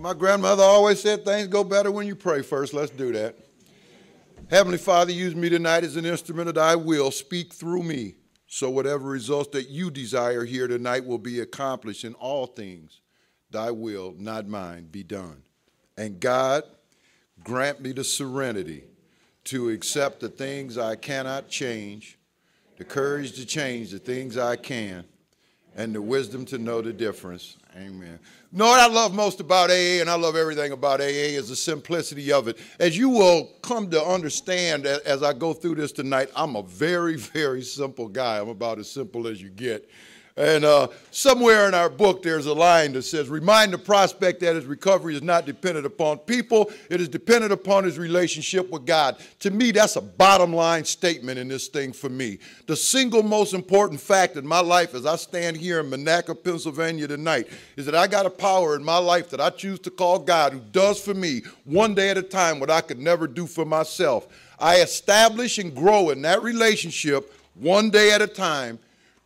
my grandmother always said things go better when you pray first. Let's do that. Heavenly Father, use me tonight as an instrument of thy will. Speak through me. So whatever results that you desire here tonight will be accomplished in all things. Thy will, not mine, be done. And God, grant me the serenity to accept the things I cannot change, the courage to change the things I can, and the wisdom to know the difference. Amen. know what I love most about AA, and I love everything about AA, is the simplicity of it. As you will come to understand as I go through this tonight, I'm a very, very simple guy. I'm about as simple as you get. And uh, somewhere in our book, there's a line that says, Remind the prospect that his recovery is not dependent upon people, it is dependent upon his relationship with God. To me, that's a bottom line statement in this thing for me. The single most important fact in my life as I stand here in Monaca, Pennsylvania tonight is that I got a power in my life that I choose to call God who does for me one day at a time what I could never do for myself. I establish and grow in that relationship one day at a time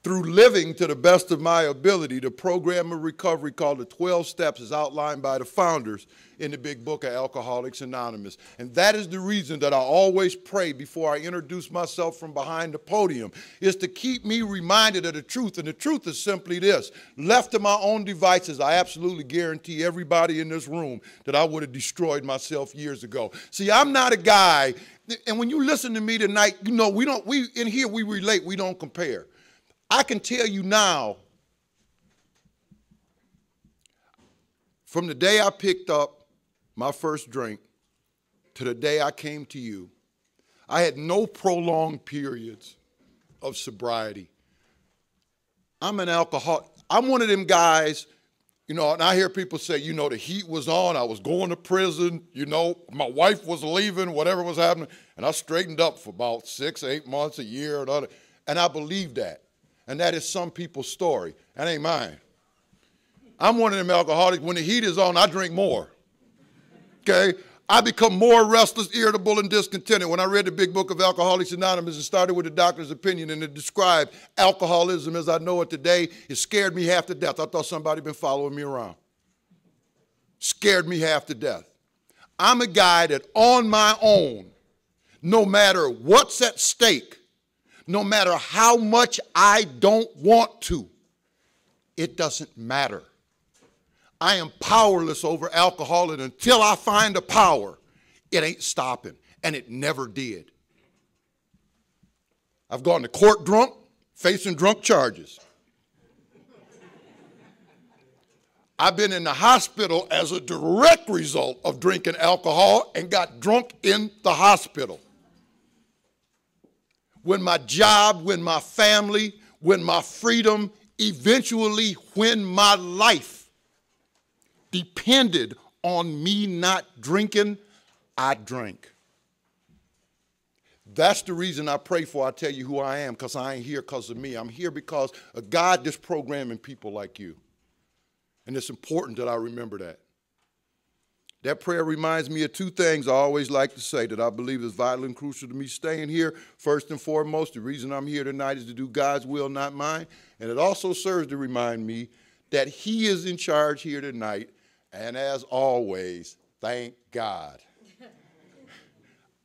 through living to the best of my ability, the program of recovery called the 12 Steps is outlined by the founders in the big book of Alcoholics Anonymous. And that is the reason that I always pray before I introduce myself from behind the podium, is to keep me reminded of the truth. And the truth is simply this left to my own devices, I absolutely guarantee everybody in this room that I would have destroyed myself years ago. See, I'm not a guy, and when you listen to me tonight, you know, we don't, we, in here, we relate, we don't compare. I can tell you now, from the day I picked up my first drink to the day I came to you, I had no prolonged periods of sobriety. I'm an alcoholic. I'm one of them guys, you know, and I hear people say, you know, the heat was on, I was going to prison, you know, my wife was leaving, whatever was happening, and I straightened up for about six, eight months, a year, and, other, and I believe that. And that is some people's story. That ain't mine. I'm one of them alcoholics. When the heat is on, I drink more. Okay? I become more restless, irritable, and discontented. When I read the big book of Alcoholics Anonymous and started with the doctor's opinion and it described alcoholism as I know it today, it scared me half to death. I thought somebody been following me around. Scared me half to death. I'm a guy that on my own, no matter what's at stake, no matter how much I don't want to, it doesn't matter. I am powerless over alcohol, and until I find a power, it ain't stopping. And it never did. I've gone to court drunk, facing drunk charges. I've been in the hospital as a direct result of drinking alcohol and got drunk in the hospital when my job, when my family, when my freedom, eventually when my life depended on me not drinking, I drank. That's the reason I pray for. I tell you who I am, because I ain't here because of me. I'm here because of God is programming people like you. And it's important that I remember that. That prayer reminds me of two things I always like to say that I believe is vital and crucial to me staying here. First and foremost, the reason I'm here tonight is to do God's will, not mine. And it also serves to remind me that He is in charge here tonight. And as always, thank God.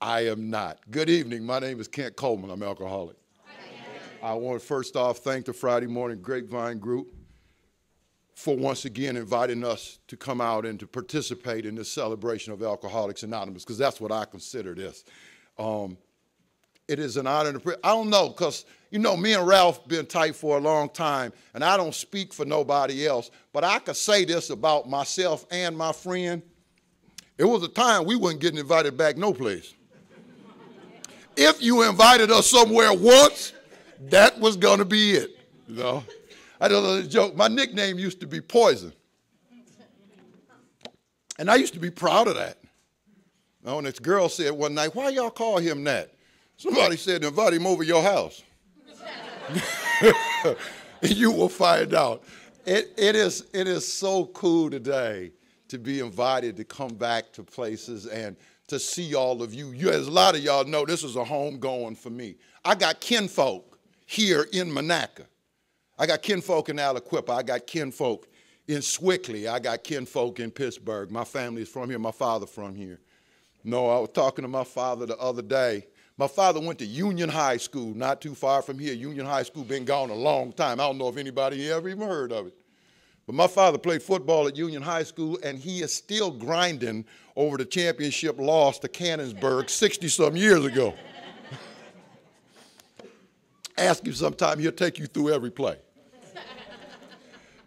I am not. Good evening. My name is Kent Coleman. I'm alcoholic. I want to first off thank the Friday Morning Grapevine Group for once again inviting us to come out and to participate in this celebration of Alcoholics Anonymous, because that's what I consider this. Um, it is an honor to, I don't know, because, you know, me and Ralph been tight for a long time, and I don't speak for nobody else, but I could say this about myself and my friend. It was a time we wasn't getting invited back no place. if you invited us somewhere once, that was going to be it, you know. I know the joke. My nickname used to be Poison. And I used to be proud of that. Oh, and this girl said one night, why y'all call him that? Somebody said, invite him over your house. you will find out. It, it, is, it is so cool today to be invited to come back to places and to see all of you. you as a lot of y'all know, this is a home going for me. I got kinfolk here in Monaca. I got kinfolk in Aliquippa. I got kinfolk in Sewickley. I got kinfolk in Pittsburgh. My family is from here. My father from here. No, I was talking to my father the other day. My father went to Union High School, not too far from here. Union High School been gone a long time. I don't know if anybody ever even heard of it. But my father played football at Union High School, and he is still grinding over the championship loss to Canonsburg 60 some years ago. Ask him sometime, he'll take you through every play.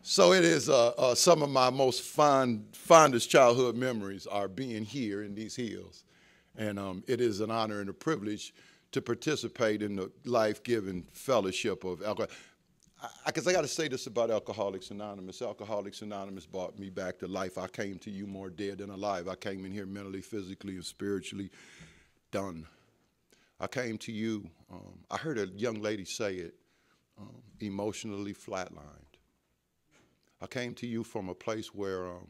So it is uh, uh, some of my most fond, fondest childhood memories are being here in these hills. And um, it is an honor and a privilege to participate in the life-giving fellowship of alcohol. Because I, I got to say this about Alcoholics Anonymous. Alcoholics Anonymous brought me back to life. I came to you more dead than alive. I came in here mentally, physically, and spiritually done. I came to you, um, I heard a young lady say it, um, emotionally flatlined. I came to you from a place where um,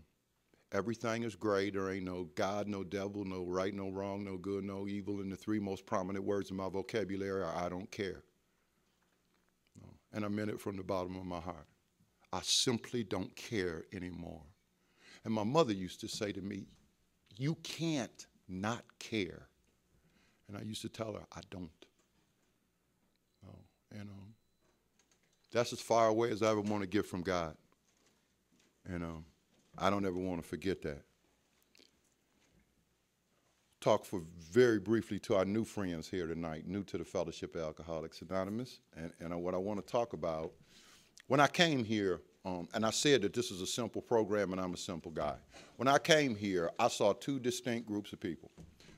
everything is great. There ain't no God, no devil, no right, no wrong, no good, no evil. And the three most prominent words in my vocabulary are I don't care. No. And I meant it from the bottom of my heart. I simply don't care anymore. And my mother used to say to me, You can't not care. And I used to tell her, I don't. Oh, and um, that's as far away as I ever want to get from God. And um, I don't ever want to forget that. Talk for very briefly to our new friends here tonight, new to the Fellowship of Alcoholics Anonymous. And, and what I want to talk about, when I came here, um, and I said that this is a simple program and I'm a simple guy. When I came here, I saw two distinct groups of people.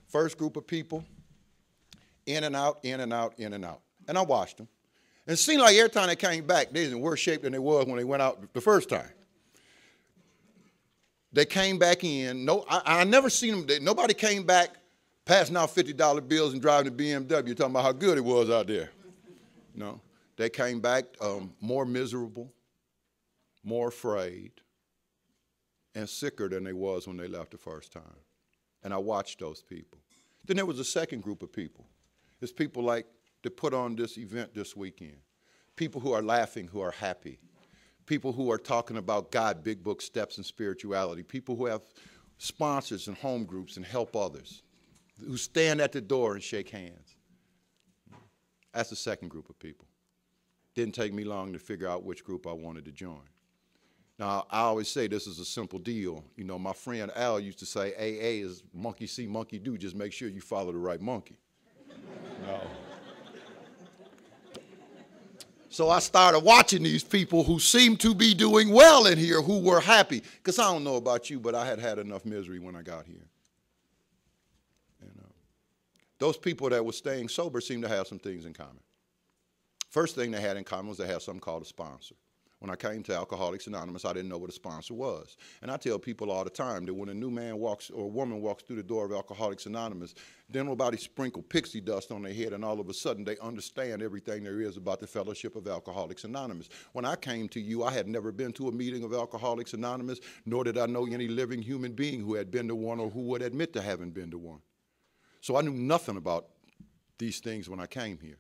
First group of people, in and out, in and out, in and out. And I watched them. And it seemed like every time they came back, they was in worse shape than they was when they went out the first time. They came back in. No, I, I never seen them. They, nobody came back passing out $50 bills and driving a BMW talking about how good it was out there. No, they came back um, more miserable, more afraid, and sicker than they was when they left the first time. And I watched those people. Then there was a second group of people it's people like that put on this event this weekend. People who are laughing, who are happy. People who are talking about God, big book steps and spirituality. People who have sponsors and home groups and help others. Who stand at the door and shake hands. That's the second group of people. Didn't take me long to figure out which group I wanted to join. Now, I always say this is a simple deal. You know, my friend Al used to say AA is monkey see, monkey do. Just make sure you follow the right monkey. No. So I started watching these people who seemed to be doing well in here, who were happy. Because I don't know about you, but I had had enough misery when I got here. And, uh, those people that were staying sober seemed to have some things in common. First thing they had in common was they had something called a sponsor. When I came to Alcoholics Anonymous, I didn't know what a sponsor was. And I tell people all the time that when a new man walks or a woman walks through the door of Alcoholics Anonymous, then nobody sprinkle pixie dust on their head and all of a sudden they understand everything there is about the fellowship of Alcoholics Anonymous. When I came to you, I had never been to a meeting of Alcoholics Anonymous, nor did I know any living human being who had been to one or who would admit to having been to one. So I knew nothing about these things when I came here.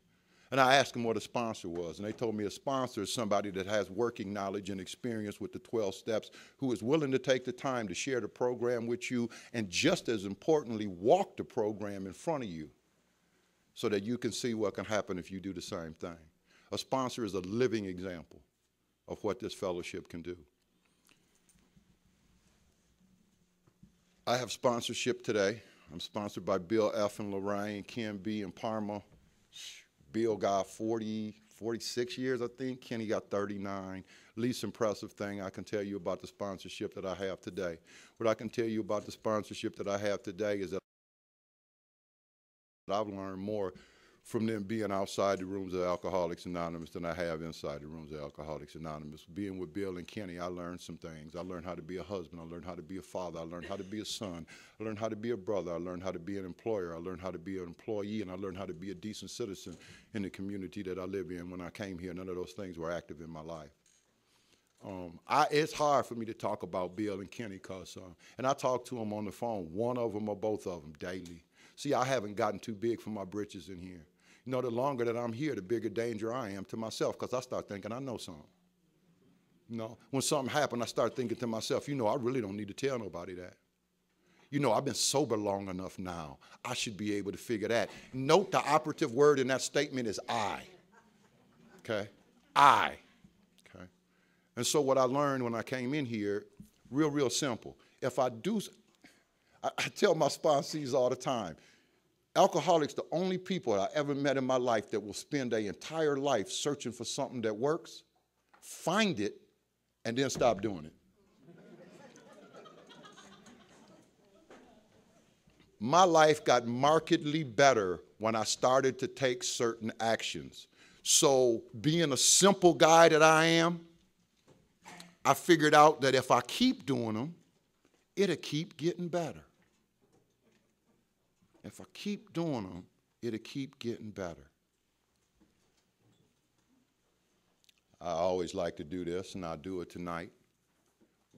And I asked them what a sponsor was, and they told me a sponsor is somebody that has working knowledge and experience with the 12 steps, who is willing to take the time to share the program with you, and just as importantly, walk the program in front of you so that you can see what can happen if you do the same thing. A sponsor is a living example of what this fellowship can do. I have sponsorship today. I'm sponsored by Bill F. and Lorain, Ken B. and Parma, Bill got 40, 46 years, I think. Kenny got 39. Least impressive thing I can tell you about the sponsorship that I have today. What I can tell you about the sponsorship that I have today is that I've learned more from them being outside the rooms of Alcoholics Anonymous than I have inside the rooms of Alcoholics Anonymous. Being with Bill and Kenny, I learned some things. I learned how to be a husband. I learned how to be a father. I learned how to be a son. I learned how to be a brother. I learned how to be an employer. I learned how to be an employee. And I learned how to be a decent citizen in the community that I live in. When I came here, none of those things were active in my life. Um, I, it's hard for me to talk about Bill and Kenny because, uh, and I talk to them on the phone, one of them or both of them daily. See, I haven't gotten too big for my britches in here. You know, the longer that I'm here, the bigger danger I am to myself because I start thinking I know something. You know, when something happened, I start thinking to myself, you know, I really don't need to tell nobody that. You know, I've been sober long enough now. I should be able to figure that. Note the operative word in that statement is I. Okay? I. Okay? And so what I learned when I came in here, real, real simple. If I do, I, I tell my sponsees all the time, alcoholics, the only people I ever met in my life that will spend their entire life searching for something that works, find it, and then stop doing it. my life got markedly better when I started to take certain actions. So, being a simple guy that I am, I figured out that if I keep doing them, it'll keep getting better. If I keep doing them, it'll keep getting better. I always like to do this, and I'll do it tonight.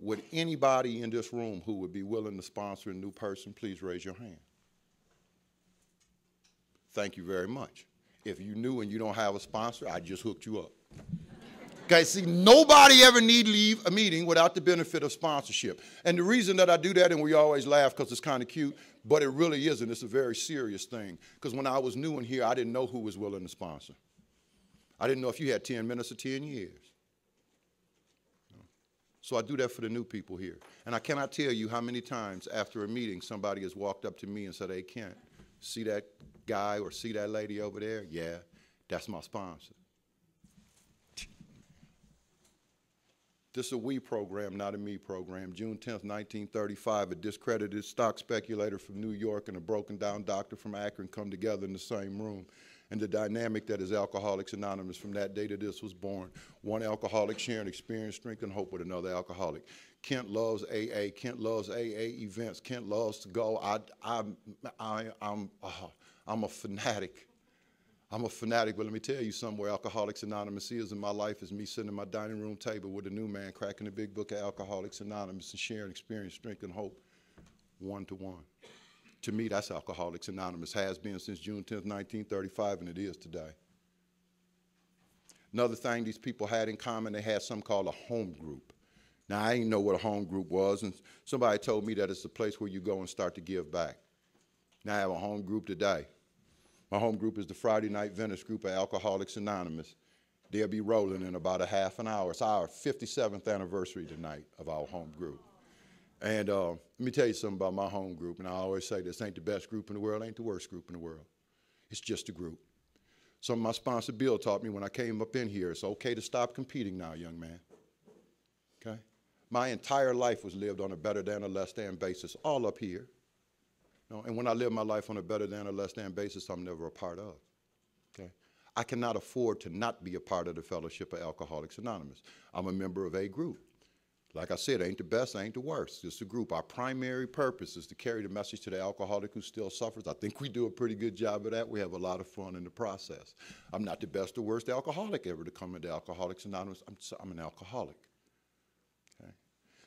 Would anybody in this room who would be willing to sponsor a new person, please raise your hand? Thank you very much. If you knew and you don't have a sponsor, I just hooked you up. Okay, see, nobody ever need leave a meeting without the benefit of sponsorship. And the reason that I do that, and we always laugh because it's kind of cute, but it really isn't. It's a very serious thing. Because when I was new in here, I didn't know who was willing to sponsor. I didn't know if you had 10 minutes or 10 years. So I do that for the new people here. And I cannot tell you how many times after a meeting somebody has walked up to me and said, hey, Kent, see that guy or see that lady over there? Yeah, that's my sponsor. This is a we program, not a me program. June 10th, 1935, a discredited stock speculator from New York and a broken down doctor from Akron come together in the same room. And the dynamic that is Alcoholics Anonymous from that day to this was born. One alcoholic sharing experience, strength, and hope with another alcoholic. Kent loves AA. Kent loves AA events. Kent loves to go. I, I, I, I'm, uh, I'm a fanatic I'm a fanatic, but let me tell you somewhere Alcoholics Anonymous is in my life is me sitting at my dining room table with a new man cracking the big book of Alcoholics Anonymous and sharing experience, strength, and hope one to one. To me, that's Alcoholics Anonymous, has been since June 10, 1935, and it is today. Another thing these people had in common, they had something called a home group. Now, I didn't know what a home group was, and somebody told me that it's a place where you go and start to give back. Now, I have a home group today. My home group is the Friday Night Venice group of Alcoholics Anonymous. They'll be rolling in about a half an hour. It's our 57th anniversary tonight of our home group. And uh, let me tell you something about my home group. And I always say this ain't the best group in the world, ain't the worst group in the world. It's just a group. Some of my sponsor Bill taught me when I came up in here, it's okay to stop competing now, young man. Okay? My entire life was lived on a better than or less than basis, all up here. Know, and when I live my life on a better than or less than basis, I'm never a part of. Okay? I cannot afford to not be a part of the Fellowship of Alcoholics Anonymous. I'm a member of a group. Like I said, I ain't the best, I ain't the worst. It's a group. Our primary purpose is to carry the message to the alcoholic who still suffers. I think we do a pretty good job of that. We have a lot of fun in the process. I'm not the best or worst alcoholic ever to come into Alcoholics Anonymous. I'm, I'm an alcoholic.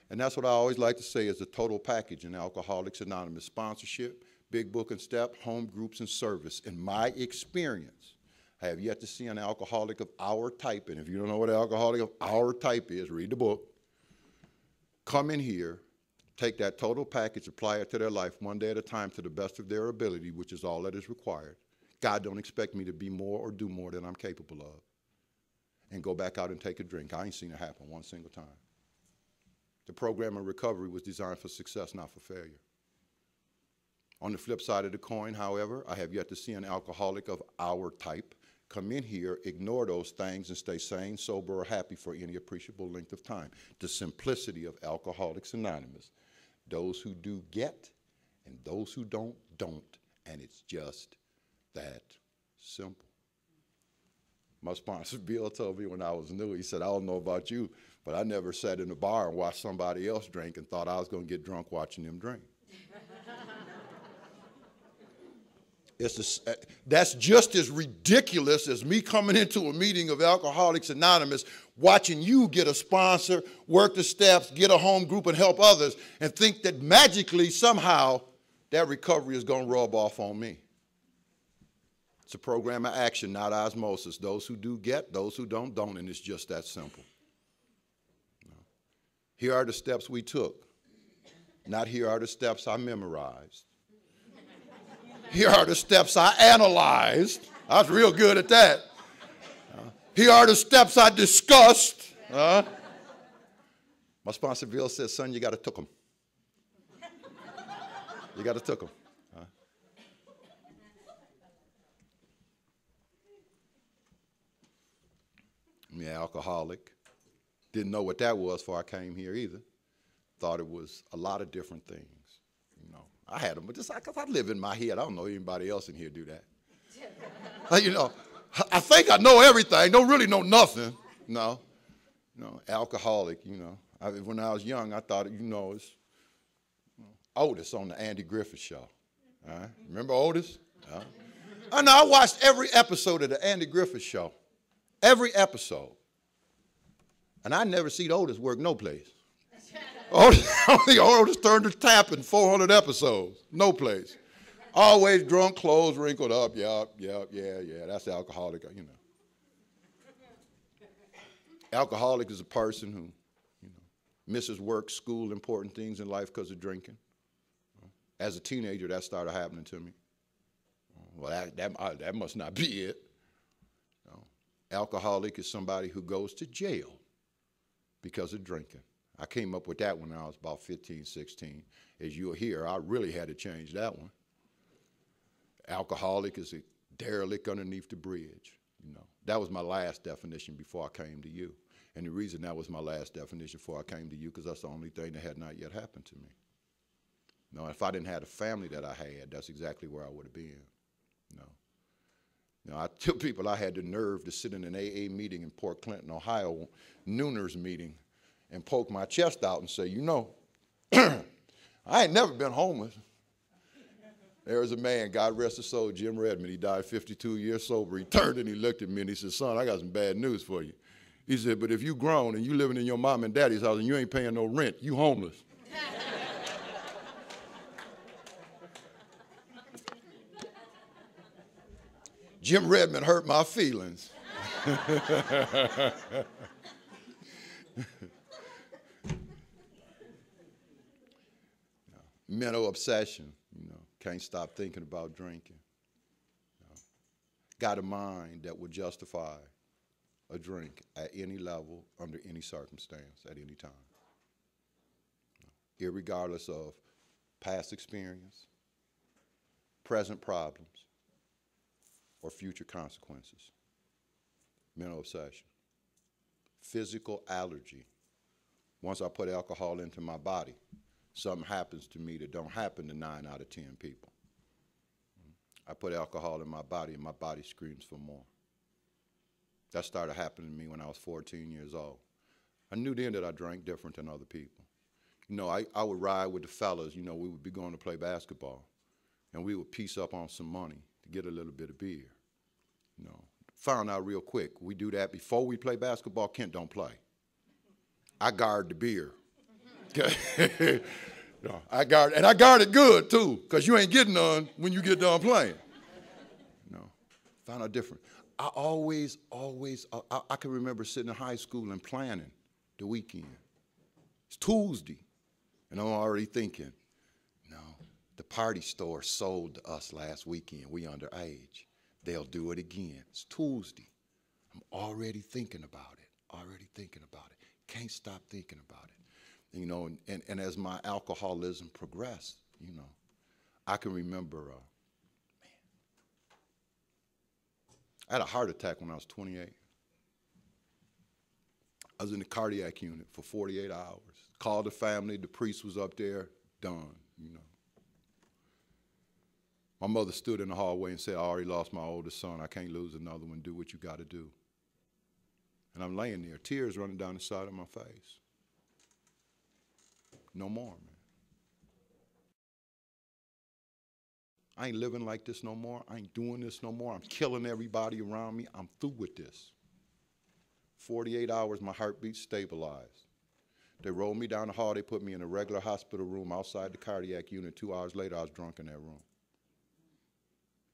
And that's what I always like to say is the total package in Alcoholics Anonymous sponsorship, big book and step, home groups, and service. In my experience, I have yet to see an alcoholic of our type, and if you don't know what an alcoholic of our type is, read the book. Come in here, take that total package, apply it to their life one day at a time to the best of their ability, which is all that is required. God don't expect me to be more or do more than I'm capable of. And go back out and take a drink. I ain't seen it happen one single time. The program of recovery was designed for success, not for failure. On the flip side of the coin, however, I have yet to see an alcoholic of our type come in here, ignore those things, and stay sane, sober, or happy for any appreciable length of time. The simplicity of Alcoholics Anonymous. Those who do get, and those who don't, don't. And it's just that simple. My sponsor, Bill, told me when I was new, he said, I don't know about you, but I never sat in a bar and watched somebody else drink and thought I was going to get drunk watching them drink. It's a, uh, that's just as ridiculous as me coming into a meeting of Alcoholics Anonymous, watching you get a sponsor, work the steps, get a home group, and help others, and think that magically, somehow, that recovery is going to rub off on me. It's a program of action, not osmosis. Those who do get, those who don't, don't, and it's just that simple. Here are the steps we took. Not here are the steps I memorized. Here are the steps I analyzed. I was real good at that. Uh, here are the steps I discussed. Uh, my sponsor Bill says, son, you got to took them. You got to took them. Uh, I'm an alcoholic. Didn't know what that was before I came here either. Thought it was a lot of different things. You know, I had them, but just because I live in my head, I don't know anybody else in here do that. you know, I think I know everything. Don't really know nothing. No, no, alcoholic. You know, I, when I was young, I thought you know it's you know, Otis on the Andy Griffith Show. Right? Remember Otis? Uh, I know. I watched every episode of the Andy Griffith Show. Every episode. And I never seen Otis work no place. Otis, I think Otis turned the tap in 400 episodes. No place. Always drunk, clothes wrinkled up. Yep, yep, yeah, yeah. That's alcoholic, you know. Alcoholic is a person who, you know, misses work, school, important things in life because of drinking. As a teenager, that started happening to me. Well, that, that, uh, that must not be it. No. Alcoholic is somebody who goes to jail because of drinking. I came up with that when I was about 15, 16. As you'll hear, I really had to change that one. Alcoholic is a derelict underneath the bridge. You know, that was my last definition before I came to you. And the reason that was my last definition before I came to you, because that's the only thing that had not yet happened to me. You know, if I didn't have the family that I had, that's exactly where I would have been. You know. You know, I tell people I had the nerve to sit in an AA meeting in Port Clinton, Ohio, Nooners meeting, and poke my chest out and say, you know, I ain't never been homeless. There was a man, God rest his soul, Jim Redmond. He died 52 years sober. He turned and he looked at me and he said, son, I got some bad news for you. He said, but if you grown and you living in your mom and daddy's house and you ain't paying no rent, you homeless. Jim Redmond hurt my feelings. mental obsession, you know, can't stop thinking about drinking. Got a mind that would justify a drink at any level, under any circumstance, at any time. You irregardless of past experience, present problems, or future consequences. Mental obsession. Physical allergy. Once I put alcohol into my body, something happens to me that don't happen to nine out of 10 people. I put alcohol in my body and my body screams for more. That started happening to me when I was 14 years old. I knew then that I drank different than other people. You know, I, I would ride with the fellas, you know, we would be going to play basketball, and we would piece up on some money get a little bit of beer. You know, found out real quick, we do that before we play basketball, Kent don't play. I guard the beer. Okay. no, I guard, and I guard it good too, because you ain't getting none when you get done playing. No, found out different. I always, always, uh, I, I can remember sitting in high school and planning the weekend. It's Tuesday, and I'm already thinking, the party store sold to us last weekend. We underage. They'll do it again. It's Tuesday. I'm already thinking about it. Already thinking about it. Can't stop thinking about it you know, and, and, and as my alcoholism progressed, you know, I can remember, uh, man, I had a heart attack when I was 28. I was in the cardiac unit for 48 hours. Called the family, the priest was up there, done, you know. My mother stood in the hallway and said, I already lost my oldest son. I can't lose another one. Do what you got to do. And I'm laying there, tears running down the side of my face no more, man. I ain't living like this no more. I ain't doing this no more. I'm killing everybody around me. I'm through with this. 48 hours, my heartbeat stabilized. They rolled me down the hall. They put me in a regular hospital room outside the cardiac unit. Two hours later, I was drunk in that room.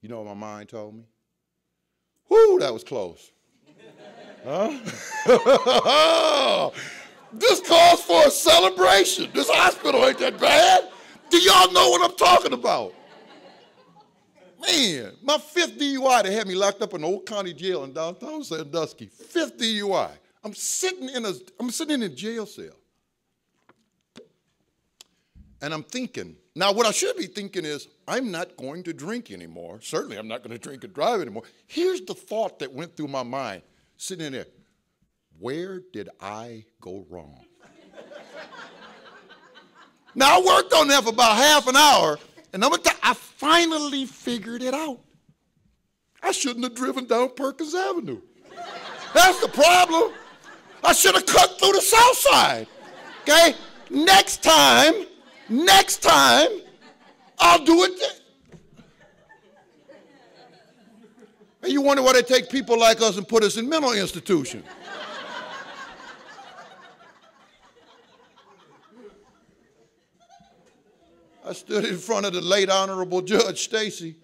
You know what my mind told me? Whoo, that was close. huh? This calls for a celebration. This hospital ain't that bad. Do y'all know what I'm talking about? Man, my fifth DUI, they had me locked up in Old County Jail in downtown Sandusky. Fifth DUI. I'm sitting in a, I'm sitting in a jail cell. And I'm thinking, now what I should be thinking is, I'm not going to drink anymore. Certainly I'm not going to drink and drive anymore. Here's the thought that went through my mind, sitting in there. Where did I go wrong? now I worked on that for about half an hour, and I'm t- I finally figured it out. I shouldn't have driven down Perkins Avenue. That's the problem. I should have cut through the south side. Okay? Next time, next time, I'll do it. And you wonder why they take people like us and put us in mental institutions. I stood in front of the late Honorable Judge Stacy,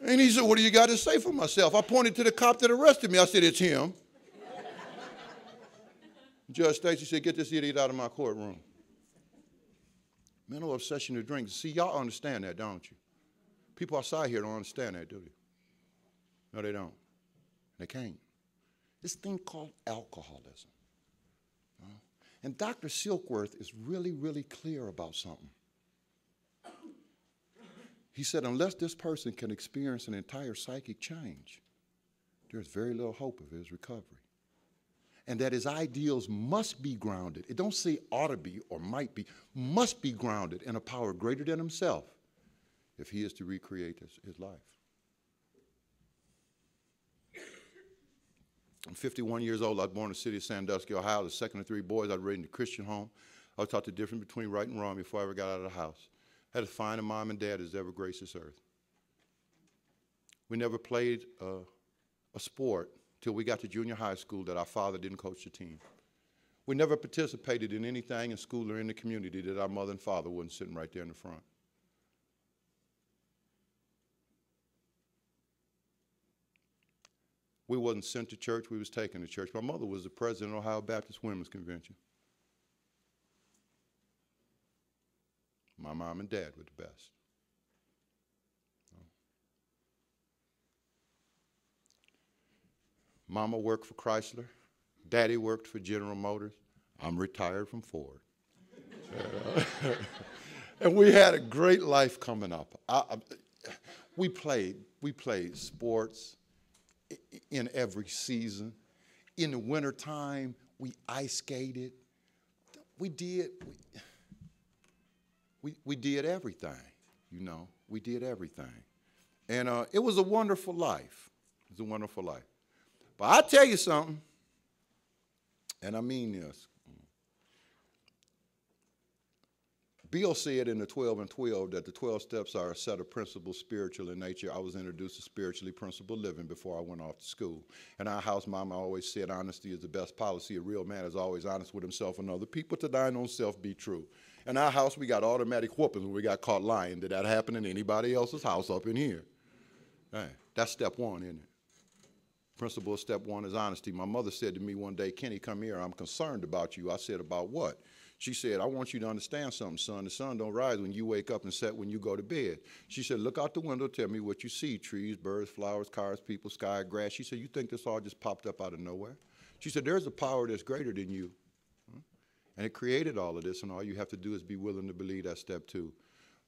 and he said, What do you got to say for myself? I pointed to the cop that arrested me. I said, It's him. Judge Stacy said, Get this idiot out of my courtroom. Mental obsession to drink. See, y'all understand that, don't you? People outside here don't understand that, do they? No, they don't. They can't. This thing called alcoholism. And Dr. Silkworth is really, really clear about something. He said, unless this person can experience an entire psychic change, there's very little hope of his recovery. And that his ideals must be grounded. It don't say ought to be or might be, must be grounded in a power greater than himself if he is to recreate his, his life. I'm 51 years old. I was born in the city of Sandusky, Ohio. The second of three boys. I was raised in a Christian home. I was taught the difference between right and wrong before I ever got out of the house had as fine a mom and dad as ever graced this earth. We never played uh, a sport till we got to junior high school that our father didn't coach the team. We never participated in anything in school or in the community that our mother and father wasn't sitting right there in the front. We wasn't sent to church, we was taken to church. My mother was the president of Ohio Baptist Women's Convention. My mom and dad were the best. Mama worked for Chrysler. Daddy worked for General Motors. I'm retired from Ford. and we had a great life coming up. I, I, we played, we played sports in every season. In the wintertime, we ice skated. We did. We, we, we did everything, you know. We did everything. And uh, it was a wonderful life. It was a wonderful life. But I tell you something, and I mean this. Bill said in the 12 and 12 that the 12 steps are a set of principles spiritual in nature. I was introduced to spiritually principled living before I went off to school. In our house, Mama always said honesty is the best policy. A real man is always honest with himself and other people to thine own self be true. In our house, we got automatic whoopings when we got caught lying. Did that happen in anybody else's house up in here? Hey, that's step one, isn't it? Principle of step one is honesty. My mother said to me one day, Kenny, come here. I'm concerned about you. I said, about what? She said, I want you to understand something, son. The sun don't rise when you wake up and set when you go to bed. She said, look out the window, tell me what you see. Trees, birds, flowers, cars, people, sky, grass. She said, you think this all just popped up out of nowhere? She said, there's a power that's greater than you. Hmm? And it created all of this, and all you have to do is be willing to believe that step two.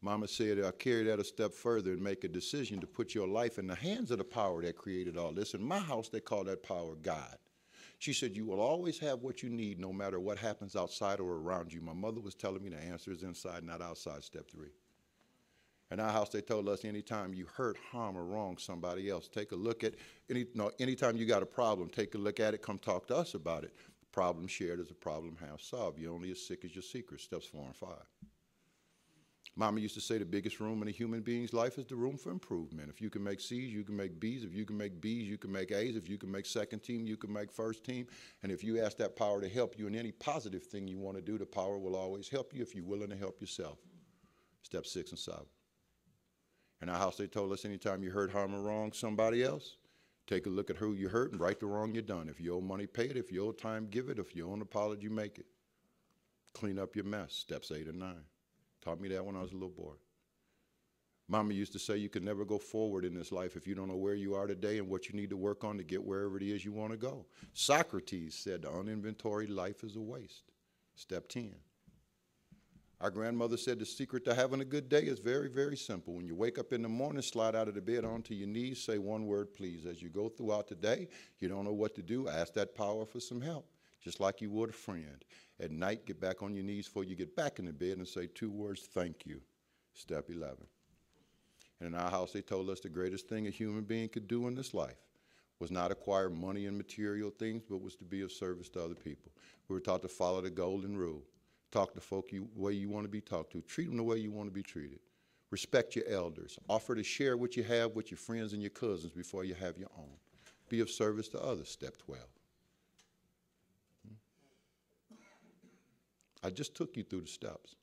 Mama said, I'll carry that a step further and make a decision to put your life in the hands of the power that created all this. In my house, they call that power God. She said, You will always have what you need no matter what happens outside or around you. My mother was telling me the answer is inside, not outside, step three. In our house, they told us anytime you hurt, harm, or wrong somebody else, take a look at any no, anytime you got a problem, take a look at it, come talk to us about it. Problem shared is a problem half solved. You're only as sick as your secret, steps four and five. Mama used to say the biggest room in a human being's life is the room for improvement. If you can make C's, you can make B's. If you can make B's, you can make A's. If you can make second team, you can make first team. And if you ask that power to help you in any positive thing you want to do, the power will always help you if you're willing to help yourself. Step six and seven. In our house, they told us anytime you hurt, harm, or wrong somebody else, Take a look at who you hurt and right the wrong you done. If you owe money, pay it. If you owe time, give it. If you owe an apology, make it. clean up your mess, steps eight and nine. Taught me that when I was a little boy. Mama used to say you can never go forward in this life if you don't know where you are today and what you need to work on to get wherever it is you want to go. Socrates said the uninventoried life is a waste. Step 10. Our grandmother said the secret to having a good day is very, very simple. When you wake up in the morning, slide out of the bed onto your knees, say one word, please. As you go throughout the day, you don't know what to do, ask that power for some help, just like you would a friend. At night, get back on your knees before you get back in the bed and say two words, thank you. Step 11. And in our house, they told us the greatest thing a human being could do in this life was not acquire money and material things, but was to be of service to other people. We were taught to follow the golden rule. Talk to folk the way you want to be talked to. Treat them the way you want to be treated. Respect your elders. Offer to share what you have with your friends and your cousins before you have your own. Be of service to others, step 12. I just took you through the steps.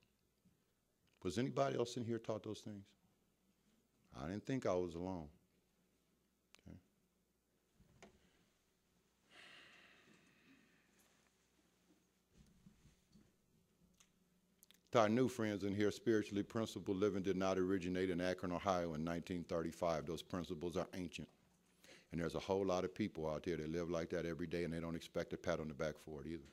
Was anybody else in here taught those things? I didn't think I was alone. Okay. To our new friends in here, spiritually principled living did not originate in Akron, Ohio in 1935. Those principles are ancient. And there's a whole lot of people out there that live like that every day and they don't expect a pat on the back for it either.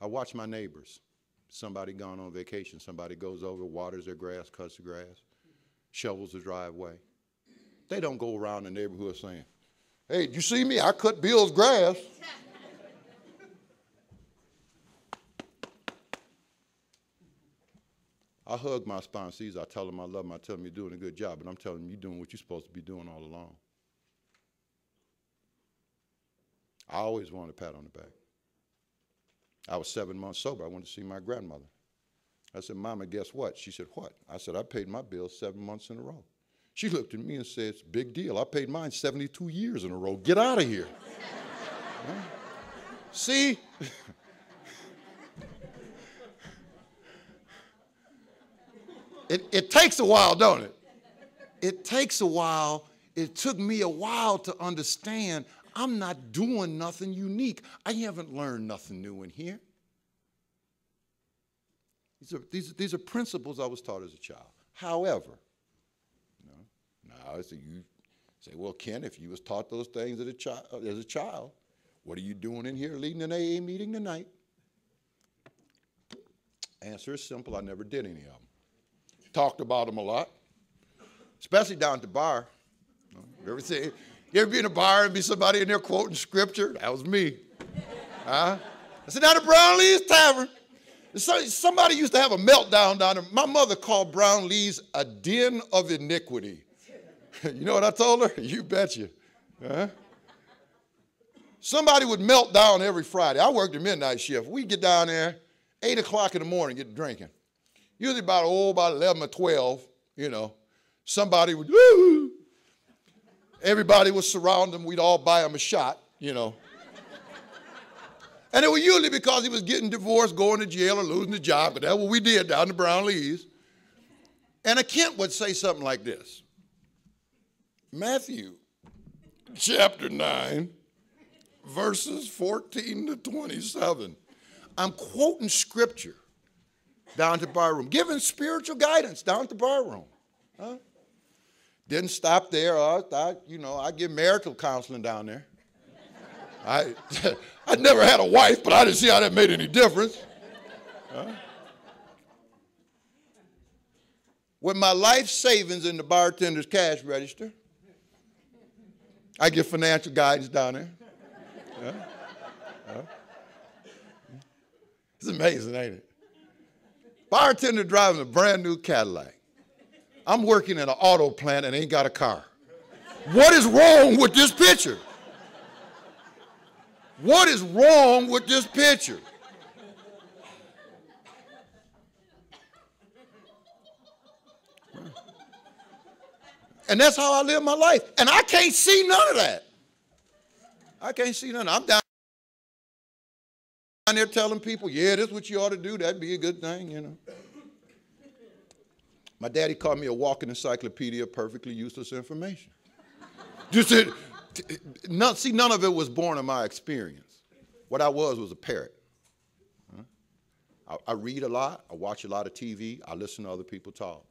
I watch my neighbors. Somebody gone on vacation, somebody goes over, waters their grass, cuts the grass shovels the driveway. They don't go around the neighborhood saying, Hey, did you see me? I cut Bill's grass. I hug my sponsees. I tell them I love them. I tell them you're doing a good job, but I'm telling them you're doing what you're supposed to be doing all along. I always want a pat on the back. I was seven months sober. I went to see my grandmother. I said, Mama, guess what? She said, What? I said, I paid my bills seven months in a row. She looked at me and said, It's a big deal. I paid mine 72 years in a row. Get out of here. See? it, it takes a while, don't it? It takes a while. It took me a while to understand I'm not doing nothing unique. I haven't learned nothing new in here. These are, these, these are principles I was taught as a child. However, you know, now so you say, well, Ken, if you was taught those things as a, chi- uh, as a child, what are you doing in here leading an AA meeting tonight? Answer is simple. I never did any of them. Talked about them a lot, especially down at the bar. You ever, see, you ever be in a bar and be somebody in there quoting scripture? That was me. Huh? I said, down at Brownlee's Tavern. Somebody used to have a meltdown down there. My mother called Brownlee's a den of iniquity. you know what I told her? You betcha. Huh? Somebody would melt down every Friday. I worked a midnight shift. We'd get down there, 8 o'clock in the morning, get drinking. Usually about, oh, about 11 or 12, you know. Somebody would, woo! Everybody would surround him. We'd all buy him a shot, you know. And it was usually because he was getting divorced, going to jail, or losing the job, but that's what we did down in Brownlee's. And a Kent would say something like this Matthew chapter 9, verses 14 to 27. I'm quoting scripture down to bar room, giving spiritual guidance down to bar room. Huh? Didn't stop there. I, you know, I give marital counseling down there. I, I never had a wife, but I didn't see how that made any difference. Huh? With my life savings in the bartender's cash register, I get financial guidance down there. Huh? Huh? It's amazing, ain't it? Bartender driving a brand new Cadillac. I'm working in an auto plant and ain't got a car. What is wrong with this picture? What is wrong with this picture? And that's how I live my life. And I can't see none of that. I can't see none. I'm down there telling people, yeah, this is what you ought to do. That'd be a good thing, you know. My daddy called me a walking encyclopedia of perfectly useless information. Just see, none of it was born of my experience. What I was was a parrot. I, I read a lot. I watch a lot of TV. I listen to other people talk.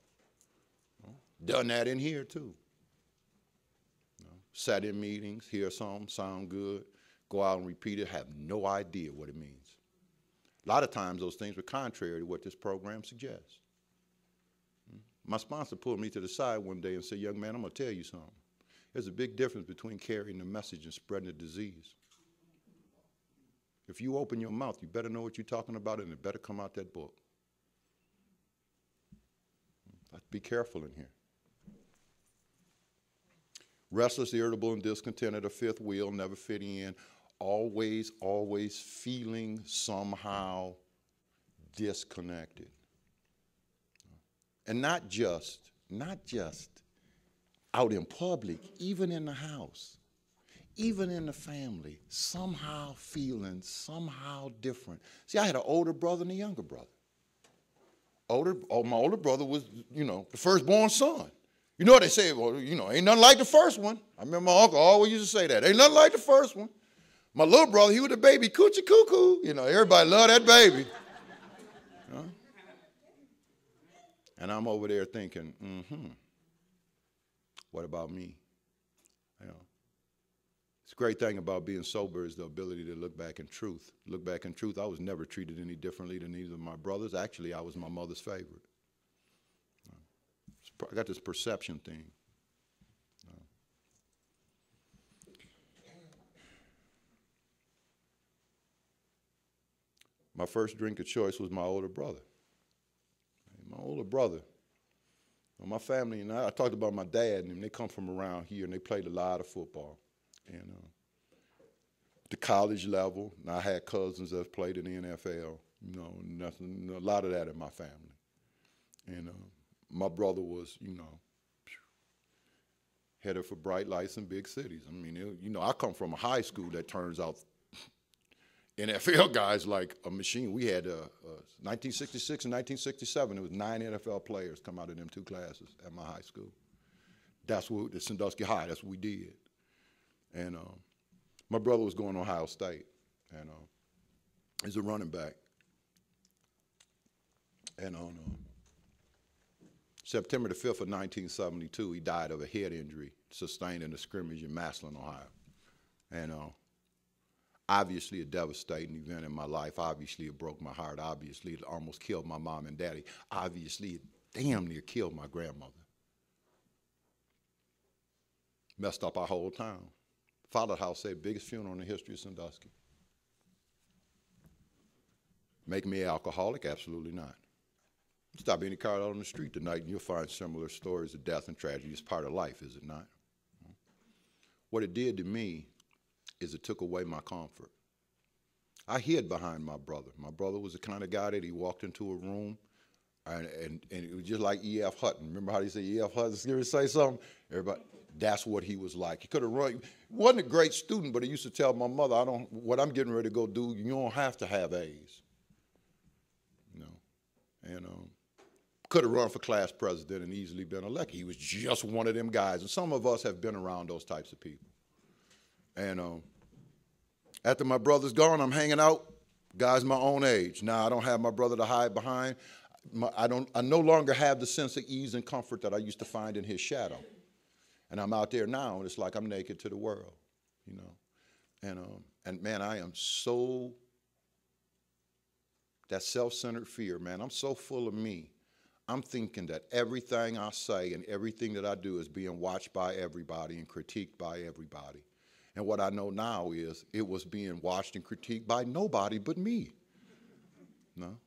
Done that in here too. Sat in meetings, hear something, sound good, go out and repeat it, have no idea what it means. A lot of times those things were contrary to what this program suggests. My sponsor pulled me to the side one day and said, young man, I'm gonna tell you something. There's a big difference between carrying the message and spreading the disease. If you open your mouth, you better know what you're talking about and it better come out that book. Be careful in here. Restless, irritable, and discontented, a fifth wheel, never fitting in, always, always feeling somehow disconnected. And not just, not just out in public, even in the house, even in the family, somehow feeling somehow different. See, I had an older brother and a younger brother. Older, oh, my older brother was, you know, the firstborn son. You know what they say? Well, you know, ain't nothing like the first one. I remember my uncle always used to say that. Ain't nothing like the first one. My little brother, he was the baby coochie cuckoo. You know, everybody loved that baby. And I'm over there thinking, mm-hmm, what about me? You know, it's a great thing about being sober is the ability to look back in truth. Look back in truth, I was never treated any differently than either of my brothers. Actually, I was my mother's favorite. I got this perception thing. My first drink of choice was my older brother. My older brother. My family and I, I talked about my dad and them. They come from around here and they played a lot of football. And uh, the college level, and I had cousins that played in the NFL. You know, nothing, a lot of that in my family. And uh, my brother was, you know, headed for bright lights in big cities. I mean, it, you know, I come from a high school that turns out NFL guys like a machine. We had uh, uh, 1966 and 1967. There was nine NFL players come out of them two classes at my high school. That's what the Sandusky High. That's what we did. And uh, my brother was going to Ohio State, and uh, he's a running back. And on uh, September the 5th of 1972, he died of a head injury sustained in a scrimmage in Massillon, Ohio. And uh, obviously a devastating event in my life. Obviously it broke my heart. Obviously it almost killed my mom and daddy. Obviously it damn near killed my grandmother. Messed up our whole town. Father House said biggest funeral in the history of Sandusky. Make me an alcoholic? Absolutely not. Stop any car out on the street tonight and you'll find similar stories of death and tragedy. It's part of life, is it not? What it did to me is it took away my comfort. I hid behind my brother. My brother was the kind of guy that he walked into a room and, and, and it was just like E.F. Hutton. Remember how he said E.F. Hutton scared to say something? Everybody, that's what he was like. He could have run, wasn't a great student, but he used to tell my mother, I don't, what I'm getting ready to go do, you don't have to have A's. You know, and um, could have run for class president and easily been elected. He was just one of them guys. And some of us have been around those types of people. And um, after my brother's gone, I'm hanging out. Guys my own age. Now I don't have my brother to hide behind. My, I don't. I no longer have the sense of ease and comfort that I used to find in his shadow. And I'm out there now, and it's like I'm naked to the world, you know. And um, and man, I am so that self-centered fear, man. I'm so full of me I'm thinking that everything I say and everything that I do is being watched by everybody and critiqued by everybody. And what I know now is it was being watched and critiqued by nobody but me. No?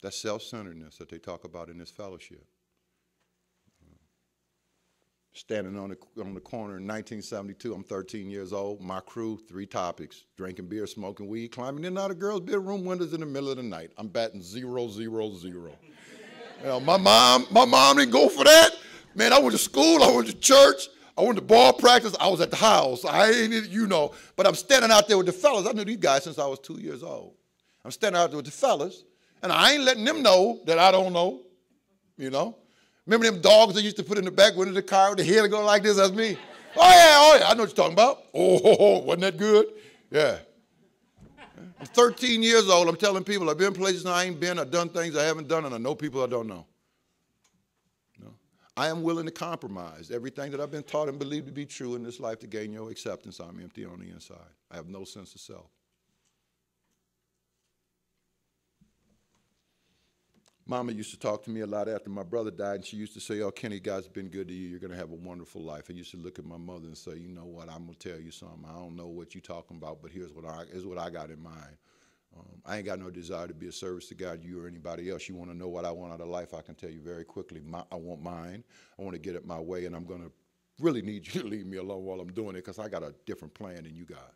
That self centeredness that they talk about in this fellowship. Standing on the, on the corner in 1972, I'm 13 years old. My crew, three topics drinking beer, smoking weed, climbing in and out of girls' bedroom windows in the middle of the night. I'm batting zero, zero, zero. You know, my mom, my mom didn't go for that. Man, I went to school, I went to church, I went to ball practice, I was at the house. I ain't, you know, but I'm standing out there with the fellas. I knew these guys since I was two years old. I'm standing out there with the fellas, and I ain't letting them know that I don't know, you know. Remember them dogs they used to put in the back window of the car with the head going like this? That's me. Oh, yeah, oh, yeah, I know what you're talking about. Oh, wasn't that good? Yeah. I'm 13 years old. I'm telling people I've been places I ain't been. I've done things I haven't done, and I know people I don't know. I am willing to compromise everything that I've been taught and believed to be true in this life to gain your acceptance. I'm empty on the inside. I have no sense of self. Mama used to talk to me a lot after my brother died, and she used to say, Oh, Kenny, God's been good to you. You're going to have a wonderful life. I used to look at my mother and say, You know what? I'm going to tell you something. I don't know what you're talking about, but here's what I, here's what I got in mind. Um, I ain't got no desire to be a service to God, you or anybody else. You want to know what I want out of life? I can tell you very quickly. My, I want mine. I want to get it my way, and I'm going to really need you to leave me alone while I'm doing it because I got a different plan than you got.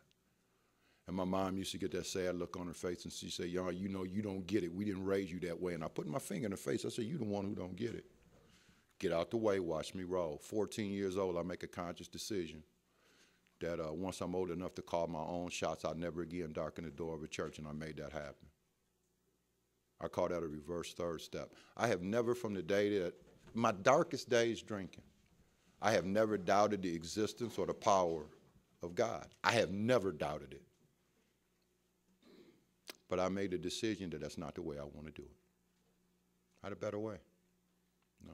And my mom used to get that sad look on her face and she said, Y'all, you know, you don't get it. We didn't raise you that way. And I put my finger in her face. I said, You the one who don't get it. Get out the way, watch me roll. 14 years old, I make a conscious decision that uh, once I'm old enough to call my own shots, I'll never again darken the door of a church, and I made that happen. I call that a reverse third step. I have never, from the day that my darkest days drinking, I have never doubted the existence or the power of God. I have never doubted it. But I made a decision that that's not the way I want to do it. I had a better way. No.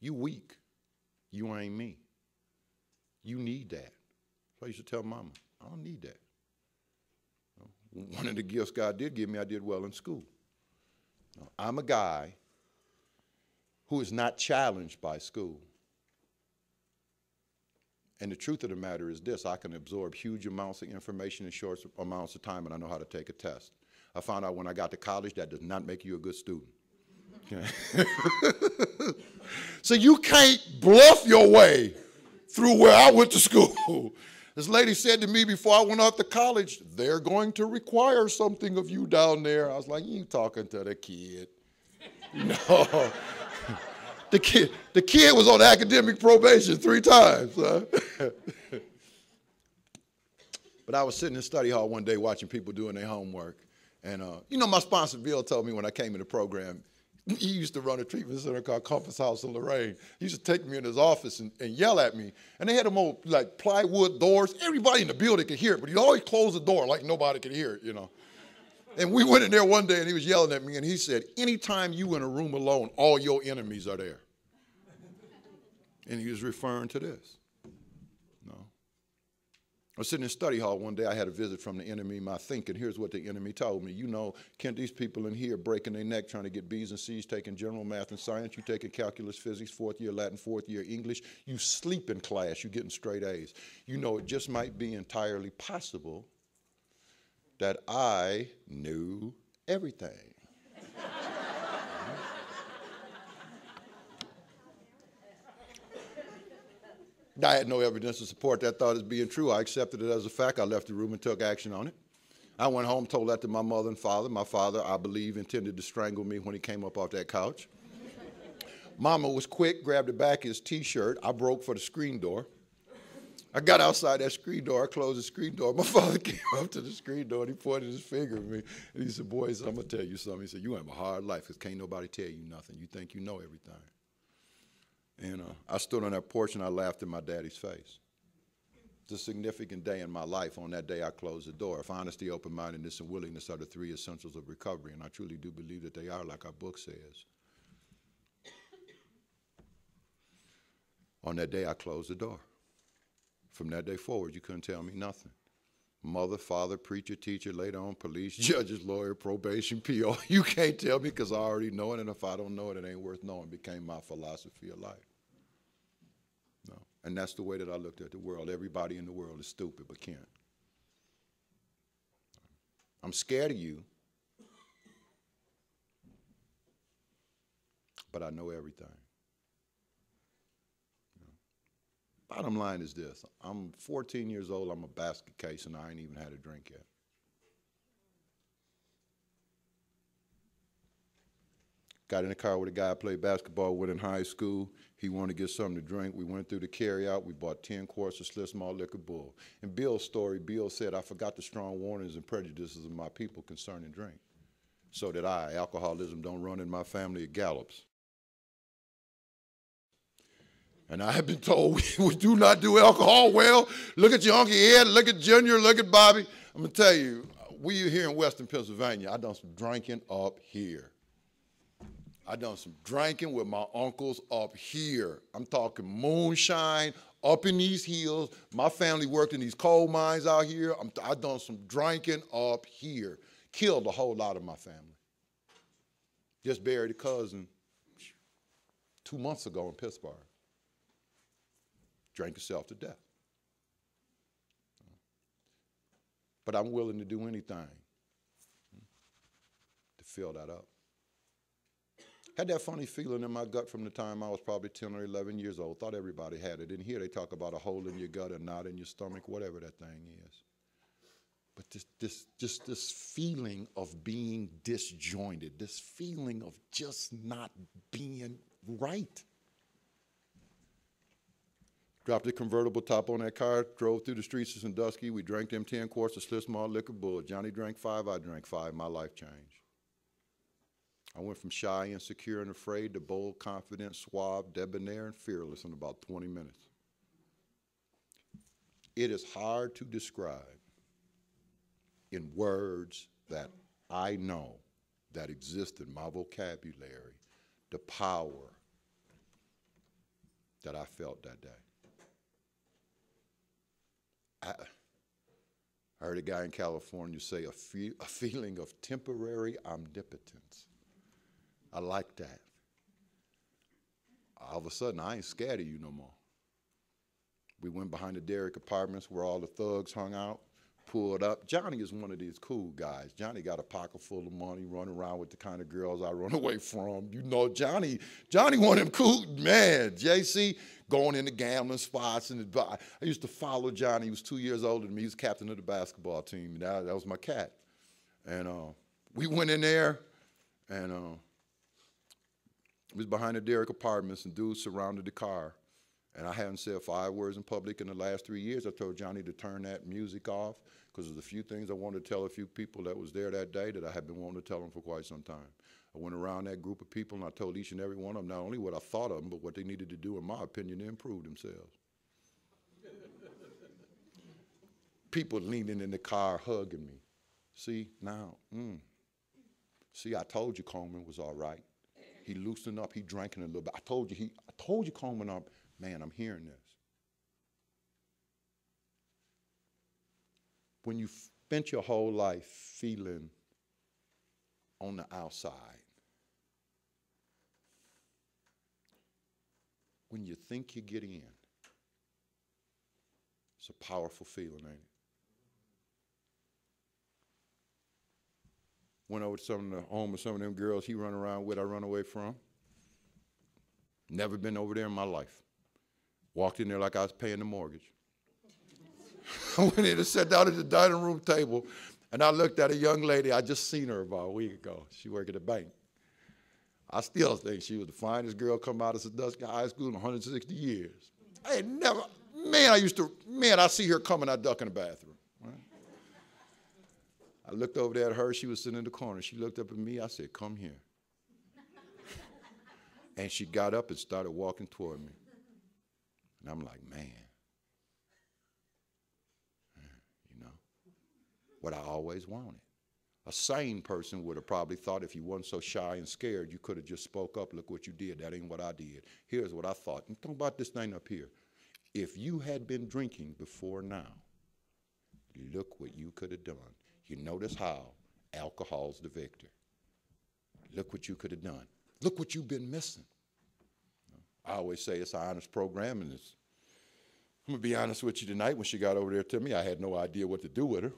You weak. You ain't me. You need that. So I used to tell mama, I don't need that. One of the gifts God did give me, I did well in school. I'm a guy who is not challenged by school. And the truth of the matter is this I can absorb huge amounts of information in short amounts of time, and I know how to take a test. I found out when I got to college that does not make you a good student. So you can't bluff your way through where I went to school. This lady said to me before I went off to college, they're going to require something of you down there. I was like, you talking to the kid. no. the kid, the kid was on academic probation three times. But I was sitting in study hall one day watching people doing their homework. And uh, you know, my sponsor Bill told me when I came in the program, he used to run a treatment center called Compass House in Lorain. He used to take me in his office and, and yell at me. And they had them old like plywood doors. Everybody in the building could hear it, but he'd always close the door like nobody could hear it, you know. And we went in there one day and he was yelling at me and he said, Anytime you in a room alone, all your enemies are there. And he was referring to this. I was sitting in study hall one day. I had a visit from the enemy, my thinking. Here's what the enemy told me. You know, Kent these people in here breaking their neck trying to get B's and C's, taking general math and science? You taking calculus, physics, fourth year Latin, fourth year English. You sleep in class. You getting straight A's. You know, it just might be entirely possible that I knew everything. I had no evidence to support that thought as being true. I accepted it as a fact. I left the room and took action on it. I went home, told that to my mother and father. My father, I believe, intended to strangle me when he came up off that couch. Mama was quick, grabbed the back of his t-shirt. I broke for the screen door. I got outside that screen door. I closed the screen door. My father came up to the screen door and he pointed his finger at me. And he said, boys, I'm going to tell you something. He said, you have a hard life because can't nobody tell you nothing. You think you know everything. And know, I stood on that porch and I laughed in my daddy's face. It's a significant day in my life. On that day, I closed the door. If honesty, open mindedness, and willingness are the three essentials of recovery, and I truly do believe that they are, like our book says. On that day, I closed the door. From that day forward, you couldn't tell me nothing. Mother, father, preacher, teacher, later on, police, judges, lawyer, probation, PO. You can't tell me because I already know it, and if I don't know it, it ain't worth knowing. became my philosophy of life. No. And that's the way that I looked at the world. Everybody in the world is stupid but Kent. I'm scared of you, but I know everything. Bottom line is this I'm 14 years old, I'm a basket case, and I ain't even had a drink yet. Got in the car with a guy I played basketball with in high school. He wanted to get something to drink. We went through the carryout. We bought 10 quarts of Schlitz Malt Liquor Bull. In Bill's story, Bill said, I forgot the strong warnings and prejudices of my people concerning drink. So did I. Alcoholism don't run in my family, it gallops. And I have been told we do not do alcohol well. Look at your Uncle Ed, look at Junior, look at Bobby. I'm going to tell you, we here in Western Pennsylvania, I done some drinking up here. I done some drinking with my uncles up here. I'm talking moonshine up in these hills. My family worked in these coal mines out here. I'm, I done some drinking up here. Killed a whole lot of my family. Just buried a cousin two months ago in Pittsburgh. Drank himself to death. But I'm willing to do anything to fill that up. Had that funny feeling in my gut from the time I was probably 10 or 11 years old. Thought everybody had it. In here, they talk about a hole in your gut, a knot in your stomach, whatever that thing is. But this, this, just this feeling of being disjointed, this feeling of just not being right. Dropped the convertible top on that car, drove through the streets of Sandusky. We drank them 10 quarts of Schlitz Malt Liquor Bull. Johnny drank five, I drank five. My life changed. I went from shy, insecure, and afraid to bold, confident, suave, debonair, and fearless in about 20 minutes. It is hard to describe in words that I know that exist in my vocabulary the power that I felt that day. I heard a guy in California say a, fe- a feeling of temporary omnipotence. I like that. All of a sudden, I ain't scared of you no more. We went behind the Derrick apartments where all the thugs hung out, pulled up. Johnny is one of these cool guys. Johnny got a pocket full of money, running around with the kind of girls I run away from. You know, Johnny, Johnny one of them cool, man. JC, going into gambling spots. And I used to follow Johnny. He was two years older than me. He was captain of the basketball team. And that, that was my cat. And uh, we went in there, and uh, it was behind the Derrick Apartments, and dudes surrounded the car. And I hadn't said five words in public in the last three years. I told Johnny to turn that music off because there's a few things I wanted to tell a few people that was there that day that I had been wanting to tell them for quite some time. I went around that group of people and I told each and every one of them not only what I thought of them, but what they needed to do, in my opinion, to improve themselves. people leaning in the car hugging me. See, now, mm. see, I told you Coleman was all right. He loosened up, he drank a little bit. I told you, he, I told you Coleman up. Man, I'm hearing this. When you spent your whole life feeling on the outside, when you think you get in. It's a powerful feeling, ain't it? Went over to some of the home of some of them girls he run around with, I run away from. Never been over there in my life. Walked in there like I was paying the mortgage. I went in and sat down at the dining room table, and I looked at a young lady. I just seen her about a week ago. She worked at the bank. I still think she was the finest girl come out of Sandusky High School in 160 years. I had never, man, I used to, man, I see her coming, I duck in the bathroom. Right? I looked over there at her, she was sitting in the corner. She looked up at me, I said, come here. and she got up and started walking toward me. And I'm like, man, you know, what I always wanted. A sane person would have probably thought if you weren't so shy and scared, you could have just spoke up. Look what you did. That ain't what I did. Here's what I thought. And think about this thing up here. If you had been drinking before now, look what you could have done. You notice how alcohol's the victor. Look what you could have done. Look what you've been missing. I always say it's an honest program, and it's, I'm gonna be honest with you tonight. When she got over there to me, I had no idea what to do with her.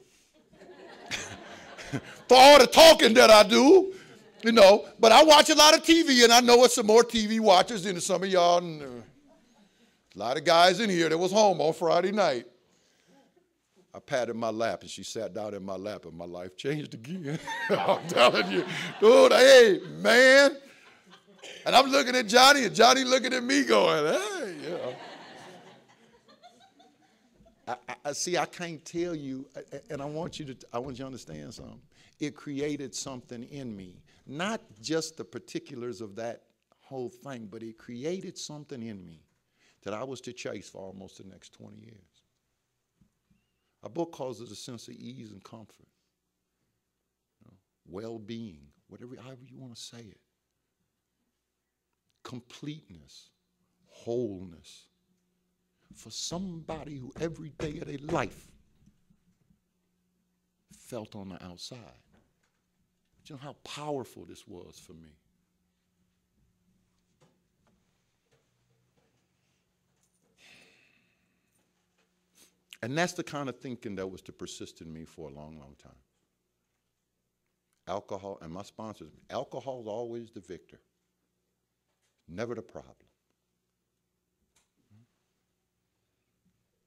for all the talking that I do, you know. But I watch a lot of TV, and I know it's some more TV watchers than some of y'all. And, uh, a lot of guys in here that was home on Friday night. I patted my lap, and she sat down in my lap, and my life changed again. I'm telling you, dude. Hey, man. And I'm looking at Johnny, and Johnny looking at me, going, "Hey, yeah." I, I, see, I can't tell you, and I want you to, I want you to understand something. It created something in me, not just the particulars of that whole thing, but it created something in me that I was to chase for almost the next 20 years. A book causes a sense of ease and comfort. well being, whatever, however you want to say it, completeness, wholeness for somebody who every day of their life felt on the outside. Do you know how powerful this was for me? And that's the kind of thinking that was to persist in me for a long, long time. Alcohol, and my sponsors, alcohol is always the victor, never the problem.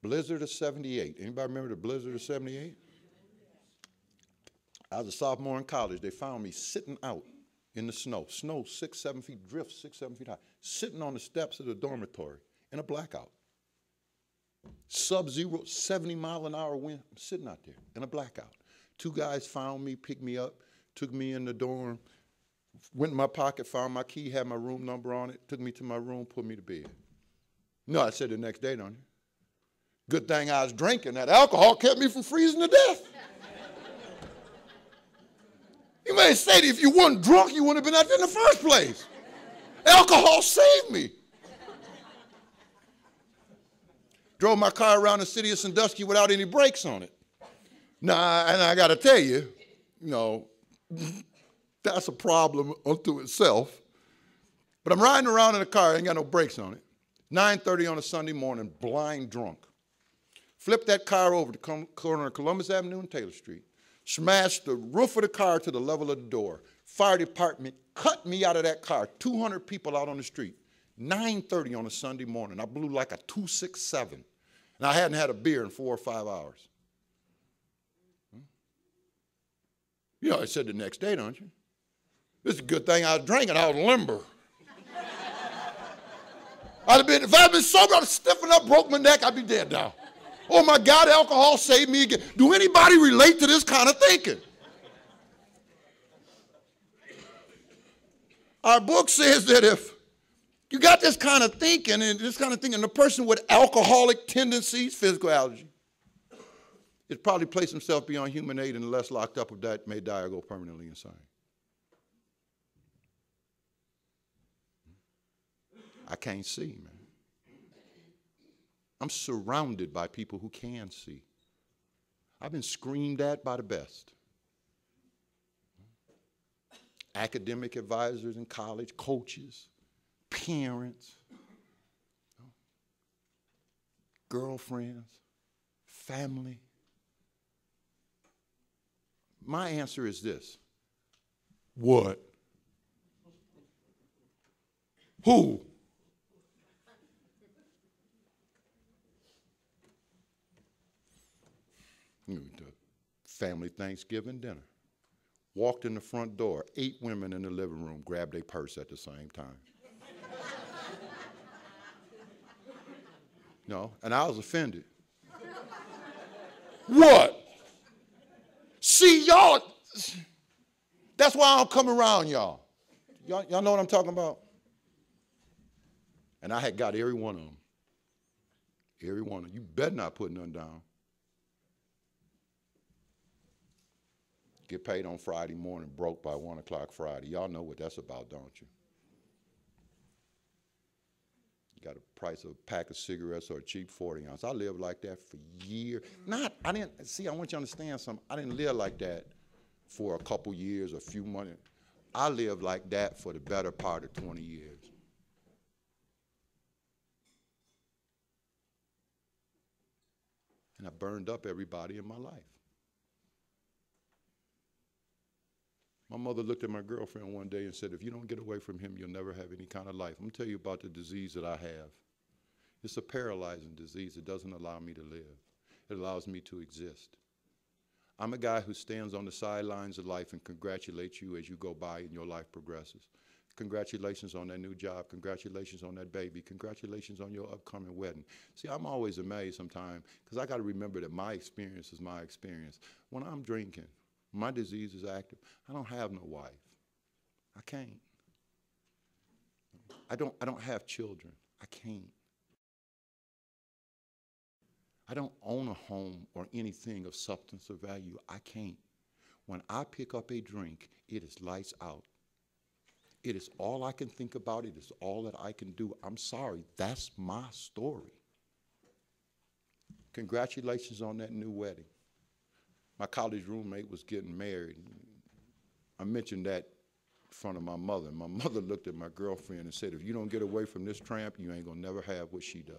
Blizzard of 78. Anybody remember the blizzard of 78? I was a sophomore in college. They found me sitting out in the snow, snow six, seven feet, drift six, seven feet high, sitting on the steps of the dormitory in a blackout. Sub zero, 70 mile an hour wind. I'm sitting out there in a blackout. Two guys found me, picked me up, took me in the dorm, went in my pocket, found my key, had my room number on it, took me to my room, put me to bed. No, I said the next day, don't you? Good thing I was drinking. That alcohol kept me from freezing to death. you may say that if you weren't drunk, you wouldn't have been out there in the first place. Alcohol saved me. Drove my car around the city of Sandusky without any brakes on it. Now, and I got to tell you, you know, that's a problem unto itself. But I'm riding around in a car, ain't got no brakes on it. 9:30 on a Sunday morning, blind drunk. Flipped that car over to the corner of Columbus Avenue and Taylor Street. Smashed the roof of the car to the level of the door. Fire department cut me out of that car. 200 people out on the street. 9:30 on a Sunday morning. I blew like a 267. And I hadn't had a beer in four or five hours. Hmm? You know, I said the next day, don't you? This is a good thing I was drinking. I was limber. I'd have been, if I'd been sober, I'd have stiffened up, broke my neck, I'd be dead now. Oh my God, alcohol saved me again. Do anybody relate to this kind of thinking? Our book says that if you got this kind of thinking and this kind of thinking, the person with alcoholic tendencies, physical allergy, is probably placed himself beyond human aid and less locked up with that may die or go permanently insane. I can't see, man. I'm surrounded by people who can see. I've been screamed at by the best. Academic advisors in college, coaches, parents, girlfriends, family. My answer is this What? Who? The family Thanksgiving dinner. Walked in the front door, eight women in the living room grabbed a purse at the same time. no, and I was offended. what? See, y'all, that's why I don't come around y'all. y'all. Y'all know what I'm talking about? And I had got every one of them. Every one of them. You better not put none down. Get paid on Friday morning, broke by 1 o'clock Friday. Y'all know what that's about, don't you? You got a price of a pack of cigarettes or a cheap 40 ounce. I lived like that for years. Not, I didn't, see, I want you to understand something. I didn't live like that for a couple years, a few months. I lived like that for the better part of 20 years. And I burned up everybody in my life. My mother looked at my girlfriend one day and said, If you don't get away from him, you'll never have any kind of life. I'm going to tell you about the disease that I have. It's a paralyzing disease. It doesn't allow me to live, it allows me to exist. I'm a guy who stands on the sidelines of life and congratulates you as you go by and your life progresses. Congratulations on that new job. Congratulations on that baby. Congratulations on your upcoming wedding. See, I'm always amazed sometimes because I got to remember that my experience is my experience. When I'm drinking, my disease is active. I don't have no wife. I can't. I don't, I don't have children. I can't. I don't own a home or anything of substance or value. I can't. When I pick up a drink, it is lights out. It is all I can think about. It is all that I can do. I'm sorry. That's my story. Congratulations on that new wedding. My college roommate was getting married. I mentioned that in front of my mother. And My mother looked at my girlfriend and said, If you don't get away from this tramp, you ain't gonna never have what she does.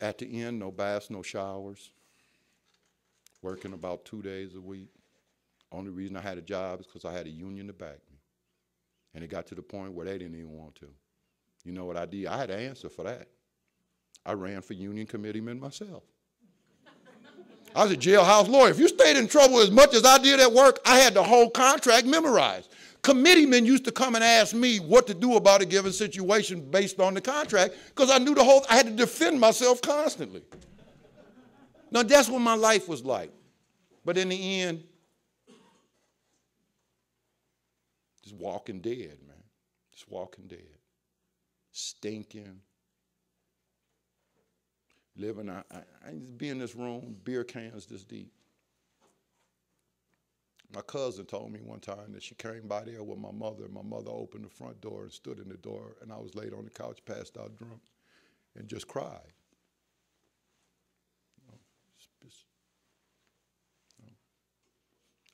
At the end, no baths, no showers. Working about two days a week. Only reason I had a job is because I had a union to back me. And it got to the point where they didn't even want to. You know what I did? I had an answer for that. I ran for union committeeman myself. I was a jailhouse lawyer. If you stayed in trouble as much as I did at work, I had the whole contract memorized. Committeemen used to come and ask me what to do about a given situation based on the contract because I knew the whole, I had to defend myself constantly. Now, that's what my life was like. But in the end, just walking dead, man. Just walking dead. Stinking. Living, I, I, I be in this room, beer cans this deep. My cousin told me one time that she came by there with my mother, and my mother opened the front door and stood in the door, and I was laid on the couch, passed out drunk, and just cried.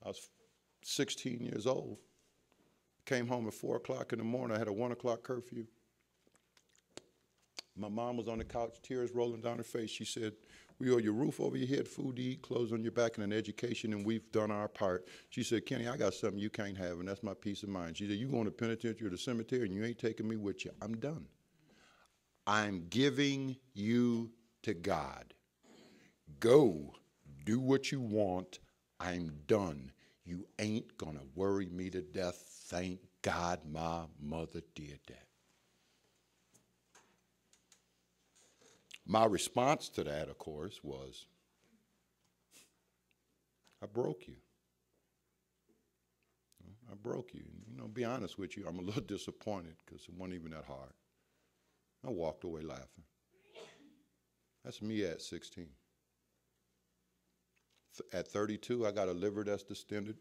I was 16 years old. Came home at 4 o'clock in the morning. I had a 1 o'clock curfew. My mom was on the couch, tears rolling down her face. She said, We owe you a roof over your head, food to eat, clothes on your back, and an education, and we've done our part. She said, Kenny, I got something you can't have, and that's my peace of mind. She said, You going to penitentiary or the cemetery, and you ain't taking me with you. I'm done. I'm giving you to God. Go, do what you want. I'm done. You ain't gonna worry me to death. Thank God my mother did that. My response to that, of course, was I broke you. I broke you. You know, be honest with you, I'm a little disappointed because it wasn't even that hard. I walked away laughing. That's me at 16. At 32, I got a liver that's distended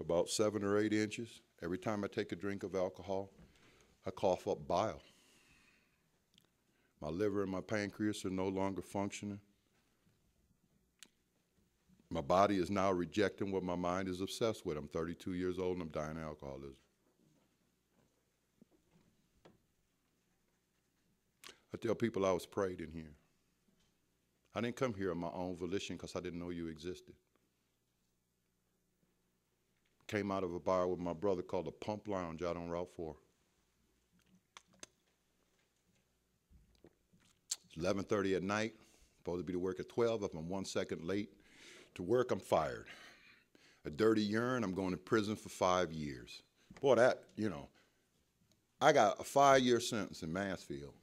about seven or eight inches. Every time I take a drink of alcohol, I cough up bile. My liver and my pancreas are no longer functioning. My body is now rejecting what my mind is obsessed with. I'm 32 years old and I'm dying of alcoholism. I tell people I was prayed in here. I didn't come here on my own volition because I didn't know you existed. Came out of a bar with my brother called the Pump Lounge out on Route 4. 11.30 at night, supposed to be to work at 12. If I'm one second late to work, I'm fired. A dirty urine, I'm going to prison for five years. Boy, that, you know, I got a five-year sentence in Mansfield,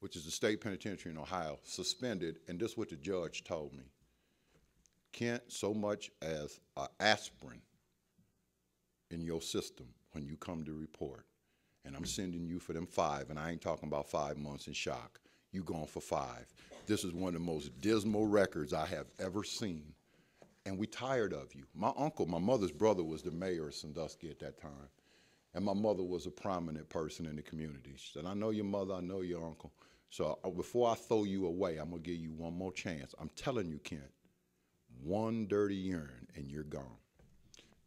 which is the state penitentiary in Ohio, suspended, and this is what the judge told me. Can't so much as a aspirin in your system when you come to report and I'm sending you for them five, and I ain't talking about five months in shock. You gone for five. This is one of the most dismal records I have ever seen. And we tired of you. My uncle, my mother's brother, was the mayor of Sandusky at that time. And my mother was a prominent person in the community. She said, I know your mother, I know your uncle. So uh, before I throw you away, I'm going to give you one more chance. I'm telling you, Kent, one dirty urine and you're gone.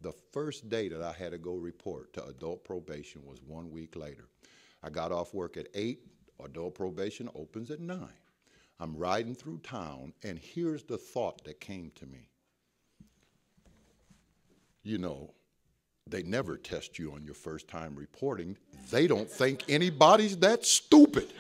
The first day that I had to go report to adult probation was one week later. I got off work at 8, adult probation opens at 9. I'm riding through town, and here's the thought that came to me. You know, they never test you on your first time reporting. They don't think anybody's that stupid.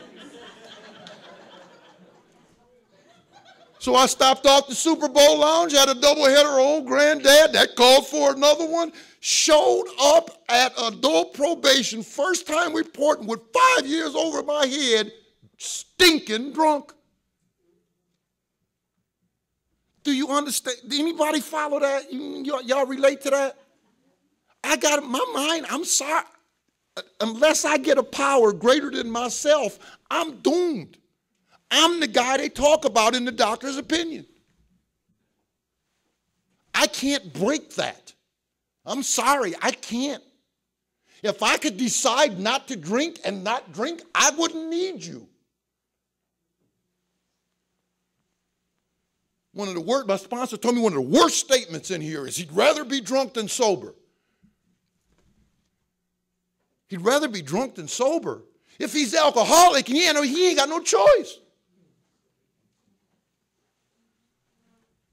So I stopped off the Super Bowl lounge, had a doubleheader old granddad, that called for another one, showed up at adult probation, first time reporting with five years over my head, stinking drunk. Do you understand? Do anybody follow that? Y'all relate to that? I got my mind, I'm sorry. Uh, unless I get a power greater than myself, I'm doomed. I'm the guy they talk about in the doctor's opinion. I can't break that. I'm sorry, I can't. If I could decide not to drink and not drink, I wouldn't need you. One of the worst, my sponsor told me one of the worst statements in here is he'd rather be drunk than sober. He'd rather be drunk than sober. If he's alcoholic, he ain't, he ain't got no choice.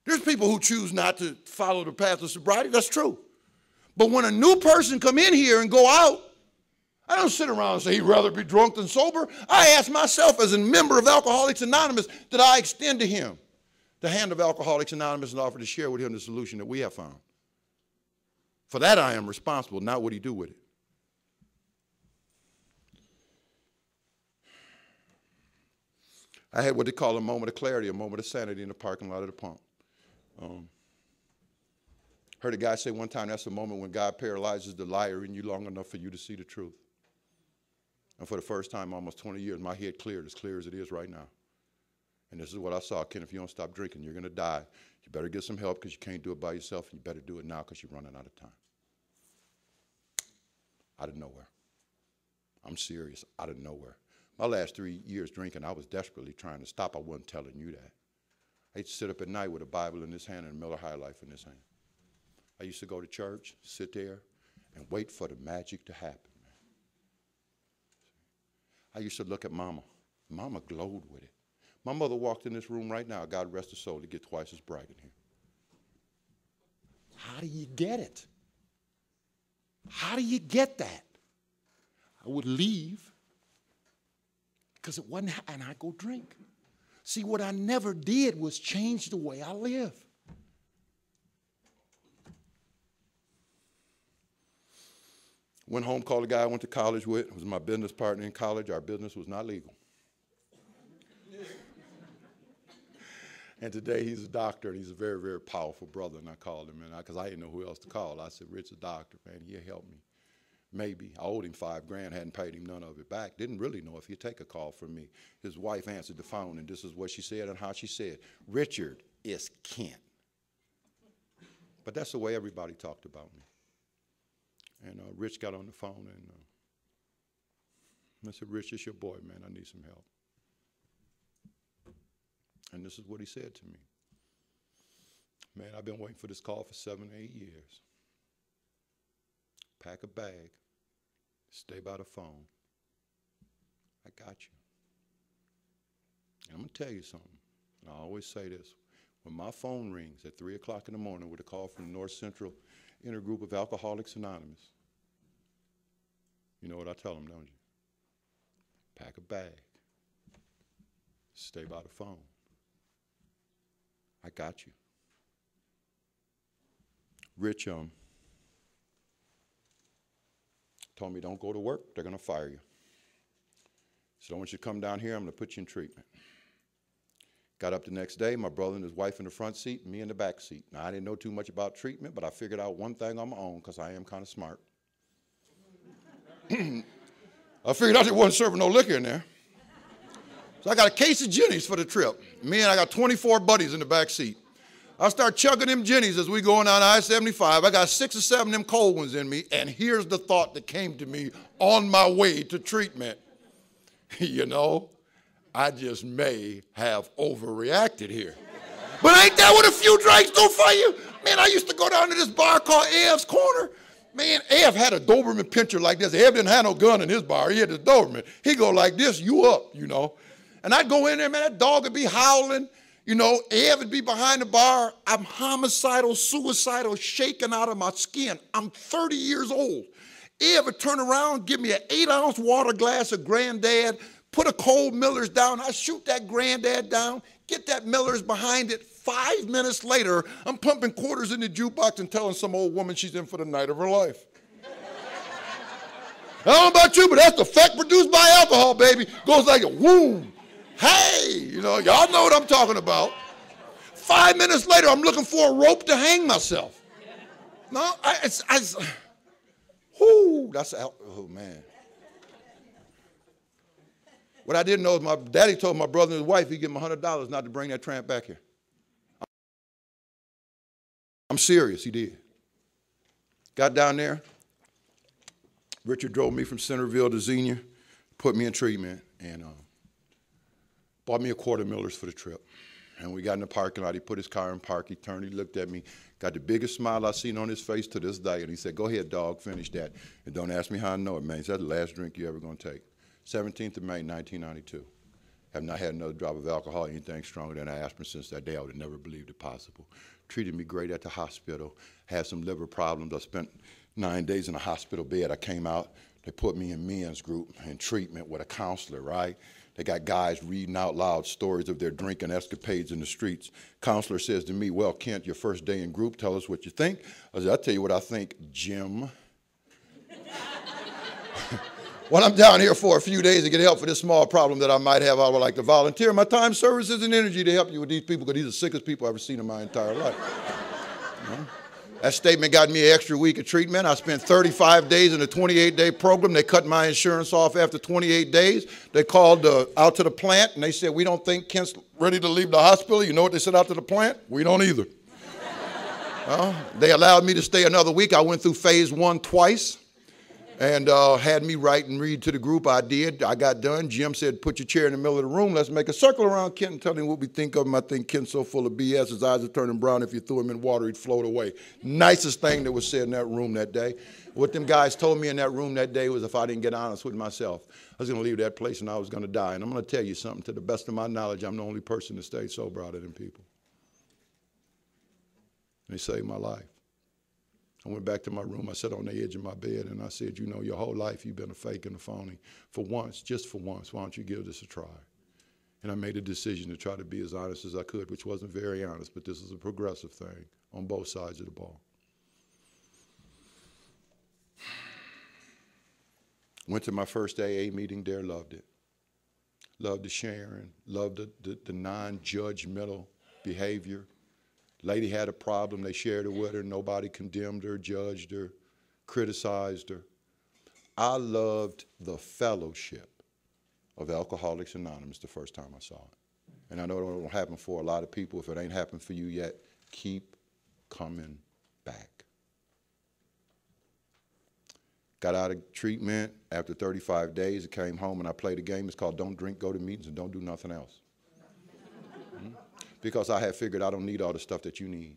There's people who choose not to follow the path of sobriety. That's true. But when a new person come in here and go out, I don't sit around and say he'd rather be drunk than sober. I ask myself as a member of Alcoholics Anonymous that I extend to him the hand of Alcoholics Anonymous and offer to share with him the solution that we have found. For that I am responsible, not what he do with it. I had what they call a moment of clarity, a moment of sanity in the parking lot of the pump. Um, heard a guy say one time that's the moment when God paralyzes the liar in you long enough for you to see the truth. And for the first time almost 20 years, my head cleared as clear as it is right now. And this is what I saw. Ken, if you don't stop drinking, you're going to die. You better get some help because you can't do it by yourself, and you better do it now because you're running out of time. Out of nowhere. I'm serious, out of nowhere. My last three years drinking, I was desperately trying to stop. I wasn't telling you that. I used to sit up at night with a Bible in this hand and a Miller High Life in this hand. I used to go to church, sit there, and wait for the magic to happen. I used to look at Mama. Mama glowed with it. My mother walked in this room right now, God rest her soul, to get twice as bright in here. How do you get it? How do you get that? I would leave because it wasn't, and I go drink. See, what I never did was change the way I live. Went home, called a guy I went to college with, was my business partner in college. Our business was not legal. and today he's a doctor, and he's a very, very powerful brother. And I called him, and I because I, didn't know who else to call, I said, "Rich, a doctor, man, he'll help me." Maybe I owed him five grand, hadn't paid him none of it back. Didn't really know if he'd take a call from me. His wife answered the phone, and this is what she said and how she said: "Richard is Kent." But that's the way everybody talked about me. And uh, Rich got on the phone and uh, I said, Rich, it's your boy, man. I need some help. And this is what he said to me. Man, I've been waiting for this call for seven, eight years. Pack a bag, stay by the phone. I got you. And I'm going to tell you something. I always say this. When my phone rings at 3 o'clock in the morning with a call from the North Central intergroup of Alcoholics Anonymous. You know what I tell them, don't you? Pack a bag. Stay by the phone. I got you. Rich um, told me, don't go to work. They're going to fire you. So I want you to come down here. I'm going to put you in treatment. Got up the next day, my brother and his wife in the front seat, me in the back seat. Now, I didn't know too much about treatment, but I figured out one thing on my own because I am kind of smart. I figured out they wasn't serving no liquor in there. So I got a case of Jennies for the trip. Me and I got 24 buddies in the back seat. I start chugging them Jennies as we going down I-75. I got six or seven of them cold ones in me, and here's the thought that came to me on my way to treatment. you know, I just may have overreacted here. But ain't that what a few drinks do for you? Man, I used to go down to this bar called Ev's Corner. Man, Ev had a Doberman pinscher like this. Ev didn't have no gun in his bar. He had this Doberman. He go like this, you up, you know. And I'd go in there, man, that dog would be howling. You know, ever be behind the bar. I'm homicidal, suicidal, shaking out of my skin. I'm 30 years old. Ever turn around, give me an eight ounce water glass of granddad, put a cold Miller's down. I shoot that granddad down, get that Miller's behind it. Five minutes later, I'm pumping quarters in the jukebox and telling some old woman she's in for the night of her life. I don't know about you, but that's the effect produced by alcohol, baby. Goes like a whoom. Hey, you know, y'all know what I'm talking about. Five minutes later, I'm looking for a rope to hang myself. No, I, it's, I, whoo, that's, oh man. What I didn't know is my daddy told my brother and his wife he'd give him $100 not to bring that tramp back here. I'm serious, he did. Got down there. Richard drove me from Centerville to Xenia, put me in treatment, and uh, bought me a quarter millers for the trip. And we got in the parking lot. He put his car in park. He turned. He looked at me. Got the biggest smile I've seen on his face to this day. And he said, "Go ahead, dog. Finish that. And don't ask me how I know it, man. He said, That's the last drink you're ever gonna take." 17th of May, 1992. Have not had another drop of alcohol, anything stronger than aspirin since that day. I would have never believed it possible. Treated me great at the hospital. Had some liver problems. I spent nine days in a hospital bed. I came out. They put me in men's group in treatment with a counselor, right? They got guys reading out loud stories of their drinking escapades in the streets. Counselor says to me, Well, Kent, your first day in group, tell us what you think. I said, I'll tell you what I think, Jim. when I'm down here for a few days to get help for this small problem that I might have, I would like to volunteer my time, services, and energy to help you with these people because these are the sickest people I've ever seen in my entire life. You know? That statement got me an extra week of treatment. I spent 35 days in a 28 day program. They cut my insurance off after 28 days. They called uh, out to the plant and they said, We don't think Kent's ready to leave the hospital. You know what they said out to the plant? We don't either. well, they allowed me to stay another week. I went through phase one twice and uh, had me write and read to the group. I did. I got done. Jim said, "Put your chair in the middle of the room. Let's make a circle around Kent and tell him what we think of him." I think Kent's so full of BS. His eyes are turning brown. If you threw him in water, he'd float away. Nicest thing that was said in that room that day. What them guys told me in that room that day was, if I didn't get honest with myself, I was going to leave that place and I was going to die. And I'm going to tell you something. To the best of my knowledge, I'm the only person that stayed sober out of them people. They saved my life. I went back to my room. I sat on the edge of my bed and I said, You know, your whole life you've been a fake and a phony. For once, just for once, why don't you give this a try? And I made a decision to try to be as honest as I could, which wasn't very honest, but this is a progressive thing on both sides of the ball. Went to my first AA meeting there, loved it. Loved the sharing, loved the, the, the non judgmental behavior Lady had a problem. They shared it with her. Nobody condemned her, judged her, criticized her. I loved the fellowship of Alcoholics Anonymous the first time I saw it. And I know it won't happen for a lot of people. If it ain't happened for you yet, keep coming back. Got out of treatment after 35 days. I came home and I played a game. It's called Don't Drink, Go to Meetings, and Don't Do Nothing Else because I have figured I don't need all the stuff that you need.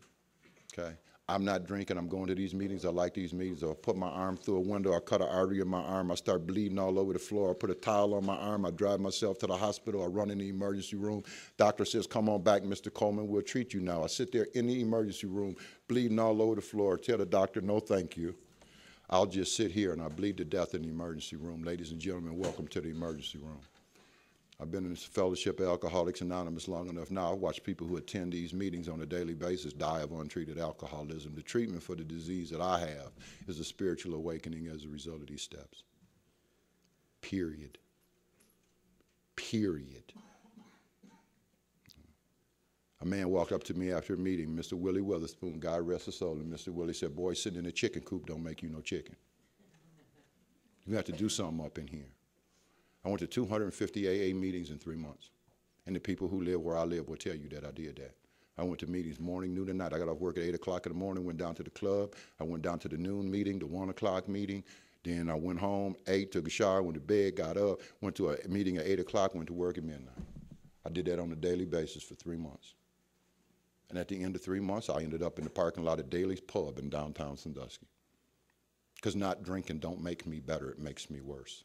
Okay? I'm not drinking. I'm going to these meetings. I like these meetings. I'll put my arm through a window. I cut an artery in my arm. I start bleeding all over the floor. I put a towel on my arm. I drive myself to the hospital. I run in the emergency room. Doctor says, come on back, Mr. Coleman. We'll treat you now. I sit there in the emergency room, bleeding all over the floor. Tell the doctor, no thank you. I'll just sit here and I bleed to death in the emergency room. Ladies and gentlemen, welcome to the emergency room. I've been in this fellowship of Alcoholics Anonymous long enough now. I watch people who attend these meetings on a daily basis die of untreated alcoholism. The treatment for the disease that I have is a spiritual awakening as a result of these steps. Period. Period. A man walked up to me after a meeting, Mr. Willie Witherspoon, God rest his soul, and Mr. Willie said, Boy, sitting in a chicken coop don't make you no chicken. You have to do something up in here. I went to 250 AA meetings in three months. And the people who live where I live will tell you that I did that. I went to meetings morning, noon, and night. I got off work at 8 o'clock in the morning, went down to the club. I went down to the noon meeting, the 1 o'clock meeting. Then I went home, ate, took a shower, went to bed, got up, went to a meeting at 8 o'clock, went to work at midnight. I did that on a daily basis for three months. And at the end of three months, I ended up in the parking lot of Daly's Pub in downtown Sandusky. Because not drinking don't make me better, it makes me worse.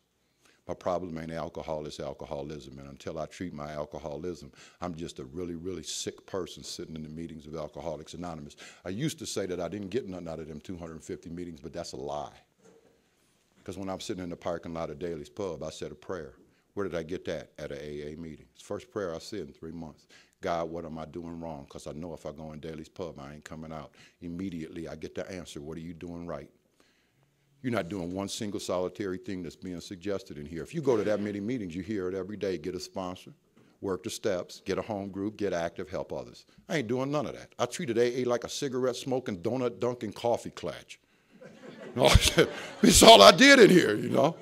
My problem ain't alcohol, it's alcoholism. And until I treat my alcoholism, I'm just a really, really sick person sitting in the meetings of Alcoholics Anonymous. I used to say that I didn't get nothing out of them 250 meetings, but that's a lie. Because when I'm sitting in the parking lot of Daly's Pub, I said a prayer. Where did I get that? At an AA meeting. It's the first prayer I said in three months. God, what am I doing wrong? Because I know if I go in Daly's Pub, I ain't coming out. Immediately, I get the answer. What are you doing right? You're not doing one single solitary thing that's being suggested in here. If you go to that many meetings, you hear it every day. Get a sponsor, work the steps, get a home group, get active, help others. I ain't doing none of that. I treated AA like a cigarette smoking, donut dunking, coffee clatch. That's all I did in here, you know.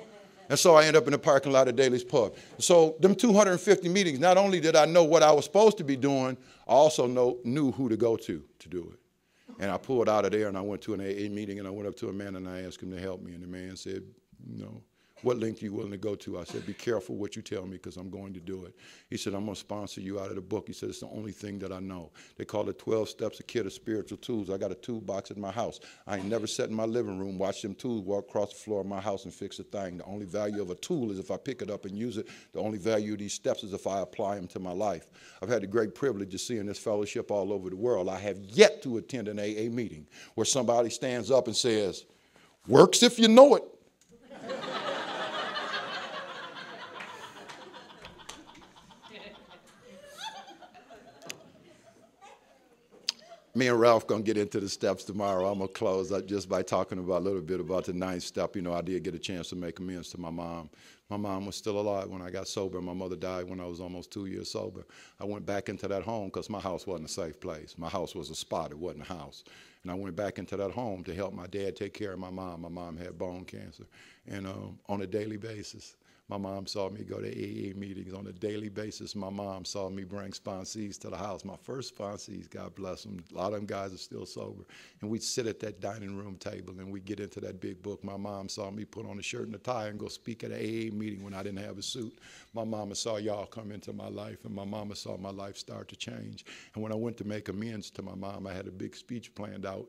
And so I end up in the parking lot of Daly's Pub. So them 250 meetings, not only did I know what I was supposed to be doing, I also know, knew who to go to to do it. And I pulled out of there and I went to an AA meeting and I went up to a man and I asked him to help me. And the man said, know, what length are you willing to go to? I said, be careful what you tell me because I'm going to do it. He said, I'm going to sponsor you out of the book. He said, it's the only thing that I know. They call it 12 Steps, a kit of spiritual tools. I got a toolbox in my house. I ain't never sat in my living room, watched them tools walk across the floor of my house and fix a thing. The only value of a tool is if I pick it up and use it. The only value of these steps is if I apply them to my life. I've had the great privilege of seeing this fellowship all over the world. I have yet to attend an AA meeting where somebody stands up and says, works if you know it. Me and Ralph gonna get into the steps tomorrow. I'm gonna close up just by talking about a little bit about the ninth step. You know, I did get a chance to make amends to my mom. My mom was still alive when I got sober. My mother died when I was almost two years sober. I went back into that home because my house wasn't a safe place. My house was a spot. It wasn't a house. And I went back into that home to help my dad take care of my mom. My mom had bone cancer, and um, on a daily basis. My mom saw me go to AA meetings on a daily basis. My mom saw me bring sponsees to the house. My first sponsees, God bless them, a lot of them guys are still sober. And we'd sit at that dining room table and we'd get into that big book. My mom saw me put on a shirt and a tie and go speak at an AA meeting when I didn't have a suit. My mama saw y'all come into my life and my mama saw my life start to change. And when I went to make amends to my mom, I had a big speech planned out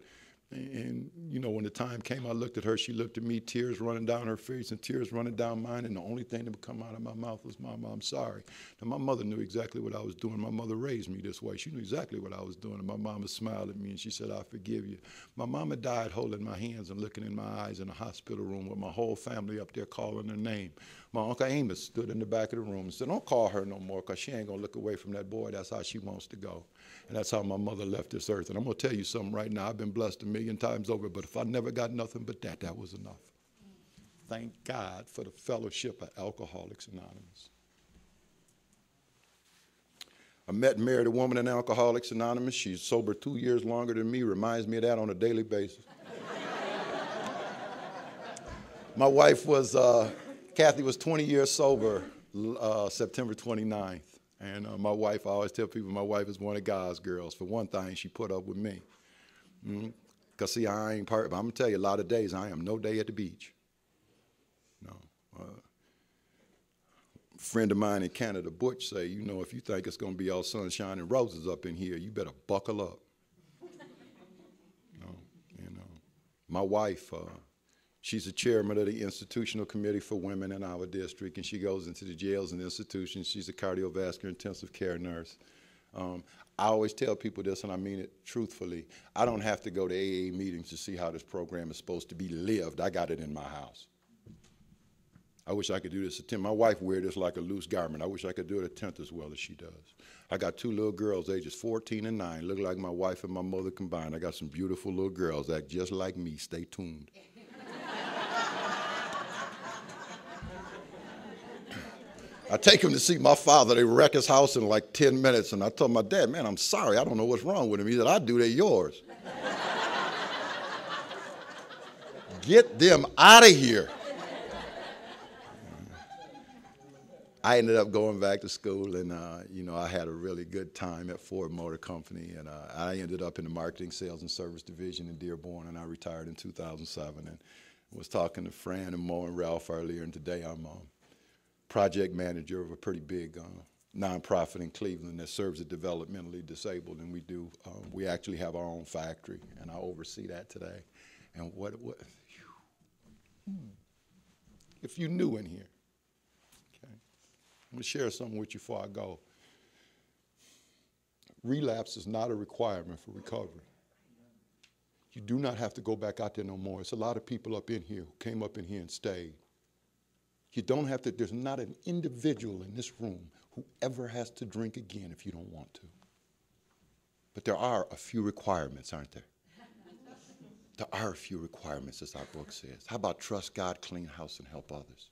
and, you know, when the time came, I looked at her, she looked at me, tears running down her face and tears running down mine, and the only thing that would come out of my mouth was, Mama, I'm sorry. Now, my mother knew exactly what I was doing. My mother raised me this way. She knew exactly what I was doing, and my mama smiled at me and she said, I forgive you. My mama died holding my hands and looking in my eyes in a hospital room with my whole family up there calling her name. My Uncle Amos stood in the back of the room and said, Don't call her no more because she ain't going to look away from that boy. That's how she wants to go. And that's how my mother left this earth. And I'm going to tell you something right now. I've been blessed a million times over, but if I never got nothing but that, that was enough. Thank God for the fellowship of Alcoholics Anonymous. I met and married a woman in Alcoholics Anonymous. She's sober two years longer than me, reminds me of that on a daily basis. My wife was, uh, Kathy was 20 years sober uh, September 29th. And uh, my wife, I always tell people my wife is one of God's girls. For one thing, she put up with me. Mm-hmm. see, I ain't part, I'm to tell you, a lot of days I am no day at the beach. No. Uh, friend of mine in Canada, Butch, say, you know, if you think it's going to be all sunshine and roses up in here, you better buckle up. no, you know. My wife, uh, She's the chairman of the Institutional Committee for Women in our district, and she goes into the jails and institutions. She's a cardiovascular intensive care nurse. Um, I always tell people this, and I mean it truthfully. I don't have to go to AA meetings to see how this program is supposed to be lived. I got it in my house. I wish I could do this at 10. My wife wears this like a loose garment. I wish I could do it at 10th as well as she does. I got two little girls, ages 14 and 9, look like my wife and my mother combined. I got some beautiful little girls, act just like me. Stay tuned. I take him to see my father. They wreck his house in like 10 minutes. And I told my dad, man, I'm sorry. I don't know what's wrong with him. He said, I do, they're yours. Get them out of here. I ended up going back to school, and uh, you know I had a really good time at Ford Motor Company, and uh, I ended up in the marketing, sales, and service division in Dearborn, and I retired in 2007. And was talking to Fran and Mo and Ralph earlier, and today I'm um, project manager of a pretty big uh, nonprofit in Cleveland that serves the developmentally disabled, and we do. Um, we actually have our own factory, and I oversee that today. And what, what hmm, if you knew in here, okay, I'm to share something with you before I go. Relapse is not a requirement for recovery. You do not have to go back out there no more. It's a lot of people up in here who came up in here and stayed. You don't have to, there's not an individual in this room who ever has to drink again if you don't want to. But there are a few requirements, aren't there? there are a few requirements, as our book says. How about trust God, clean house, and help others?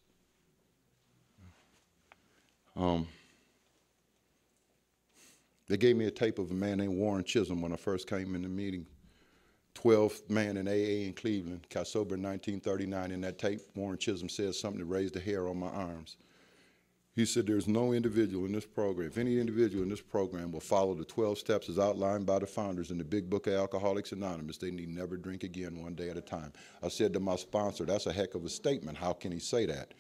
Um, they gave me a tape of a man named Warren Chisholm when I first came in the meeting 12th man in AA in Cleveland, got sober in 1939. In that tape, Warren Chisholm says something that raised the hair on my arms. He said, There's no individual in this program, if any individual in this program will follow the 12 steps as outlined by the founders in the big book of Alcoholics Anonymous, they need never drink again one day at a time. I said to my sponsor, That's a heck of a statement. How can he say that?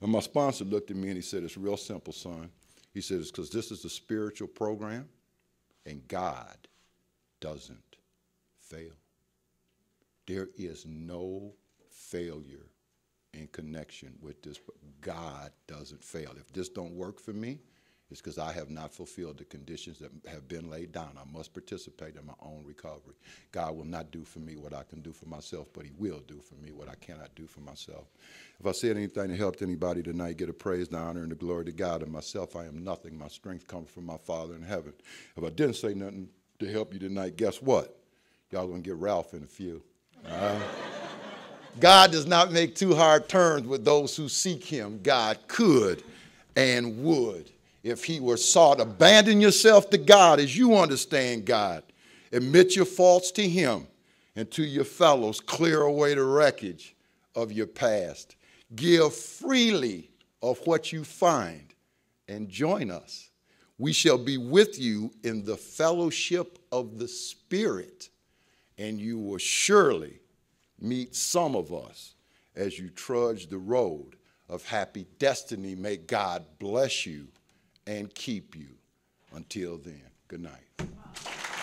And my sponsor looked at me and he said, It's real simple, son. He said, It's because this is a spiritual program and God doesn't fail. There is no failure in connection with this. God doesn't fail. If this don't work for me, it's because I have not fulfilled the conditions that have been laid down. I must participate in my own recovery. God will not do for me what I can do for myself, but He will do for me what I cannot do for myself. If I said anything that helped anybody tonight, get a praise, the honor, and the glory to God. And myself, I am nothing. My strength comes from my Father in heaven. If I didn't say nothing to help you tonight, guess what? Y'all gonna get Ralph in a few. Uh, God does not make too hard terms with those who seek Him. God could and would if He were sought. Abandon yourself to God as you understand God. Admit your faults to Him and to your fellows. Clear away the wreckage of your past. Give freely of what you find and join us. We shall be with you in the fellowship of the Spirit, and you will surely meet some of us as you trudge the road of happy destiny. May God bless you and keep you. Until then, good night.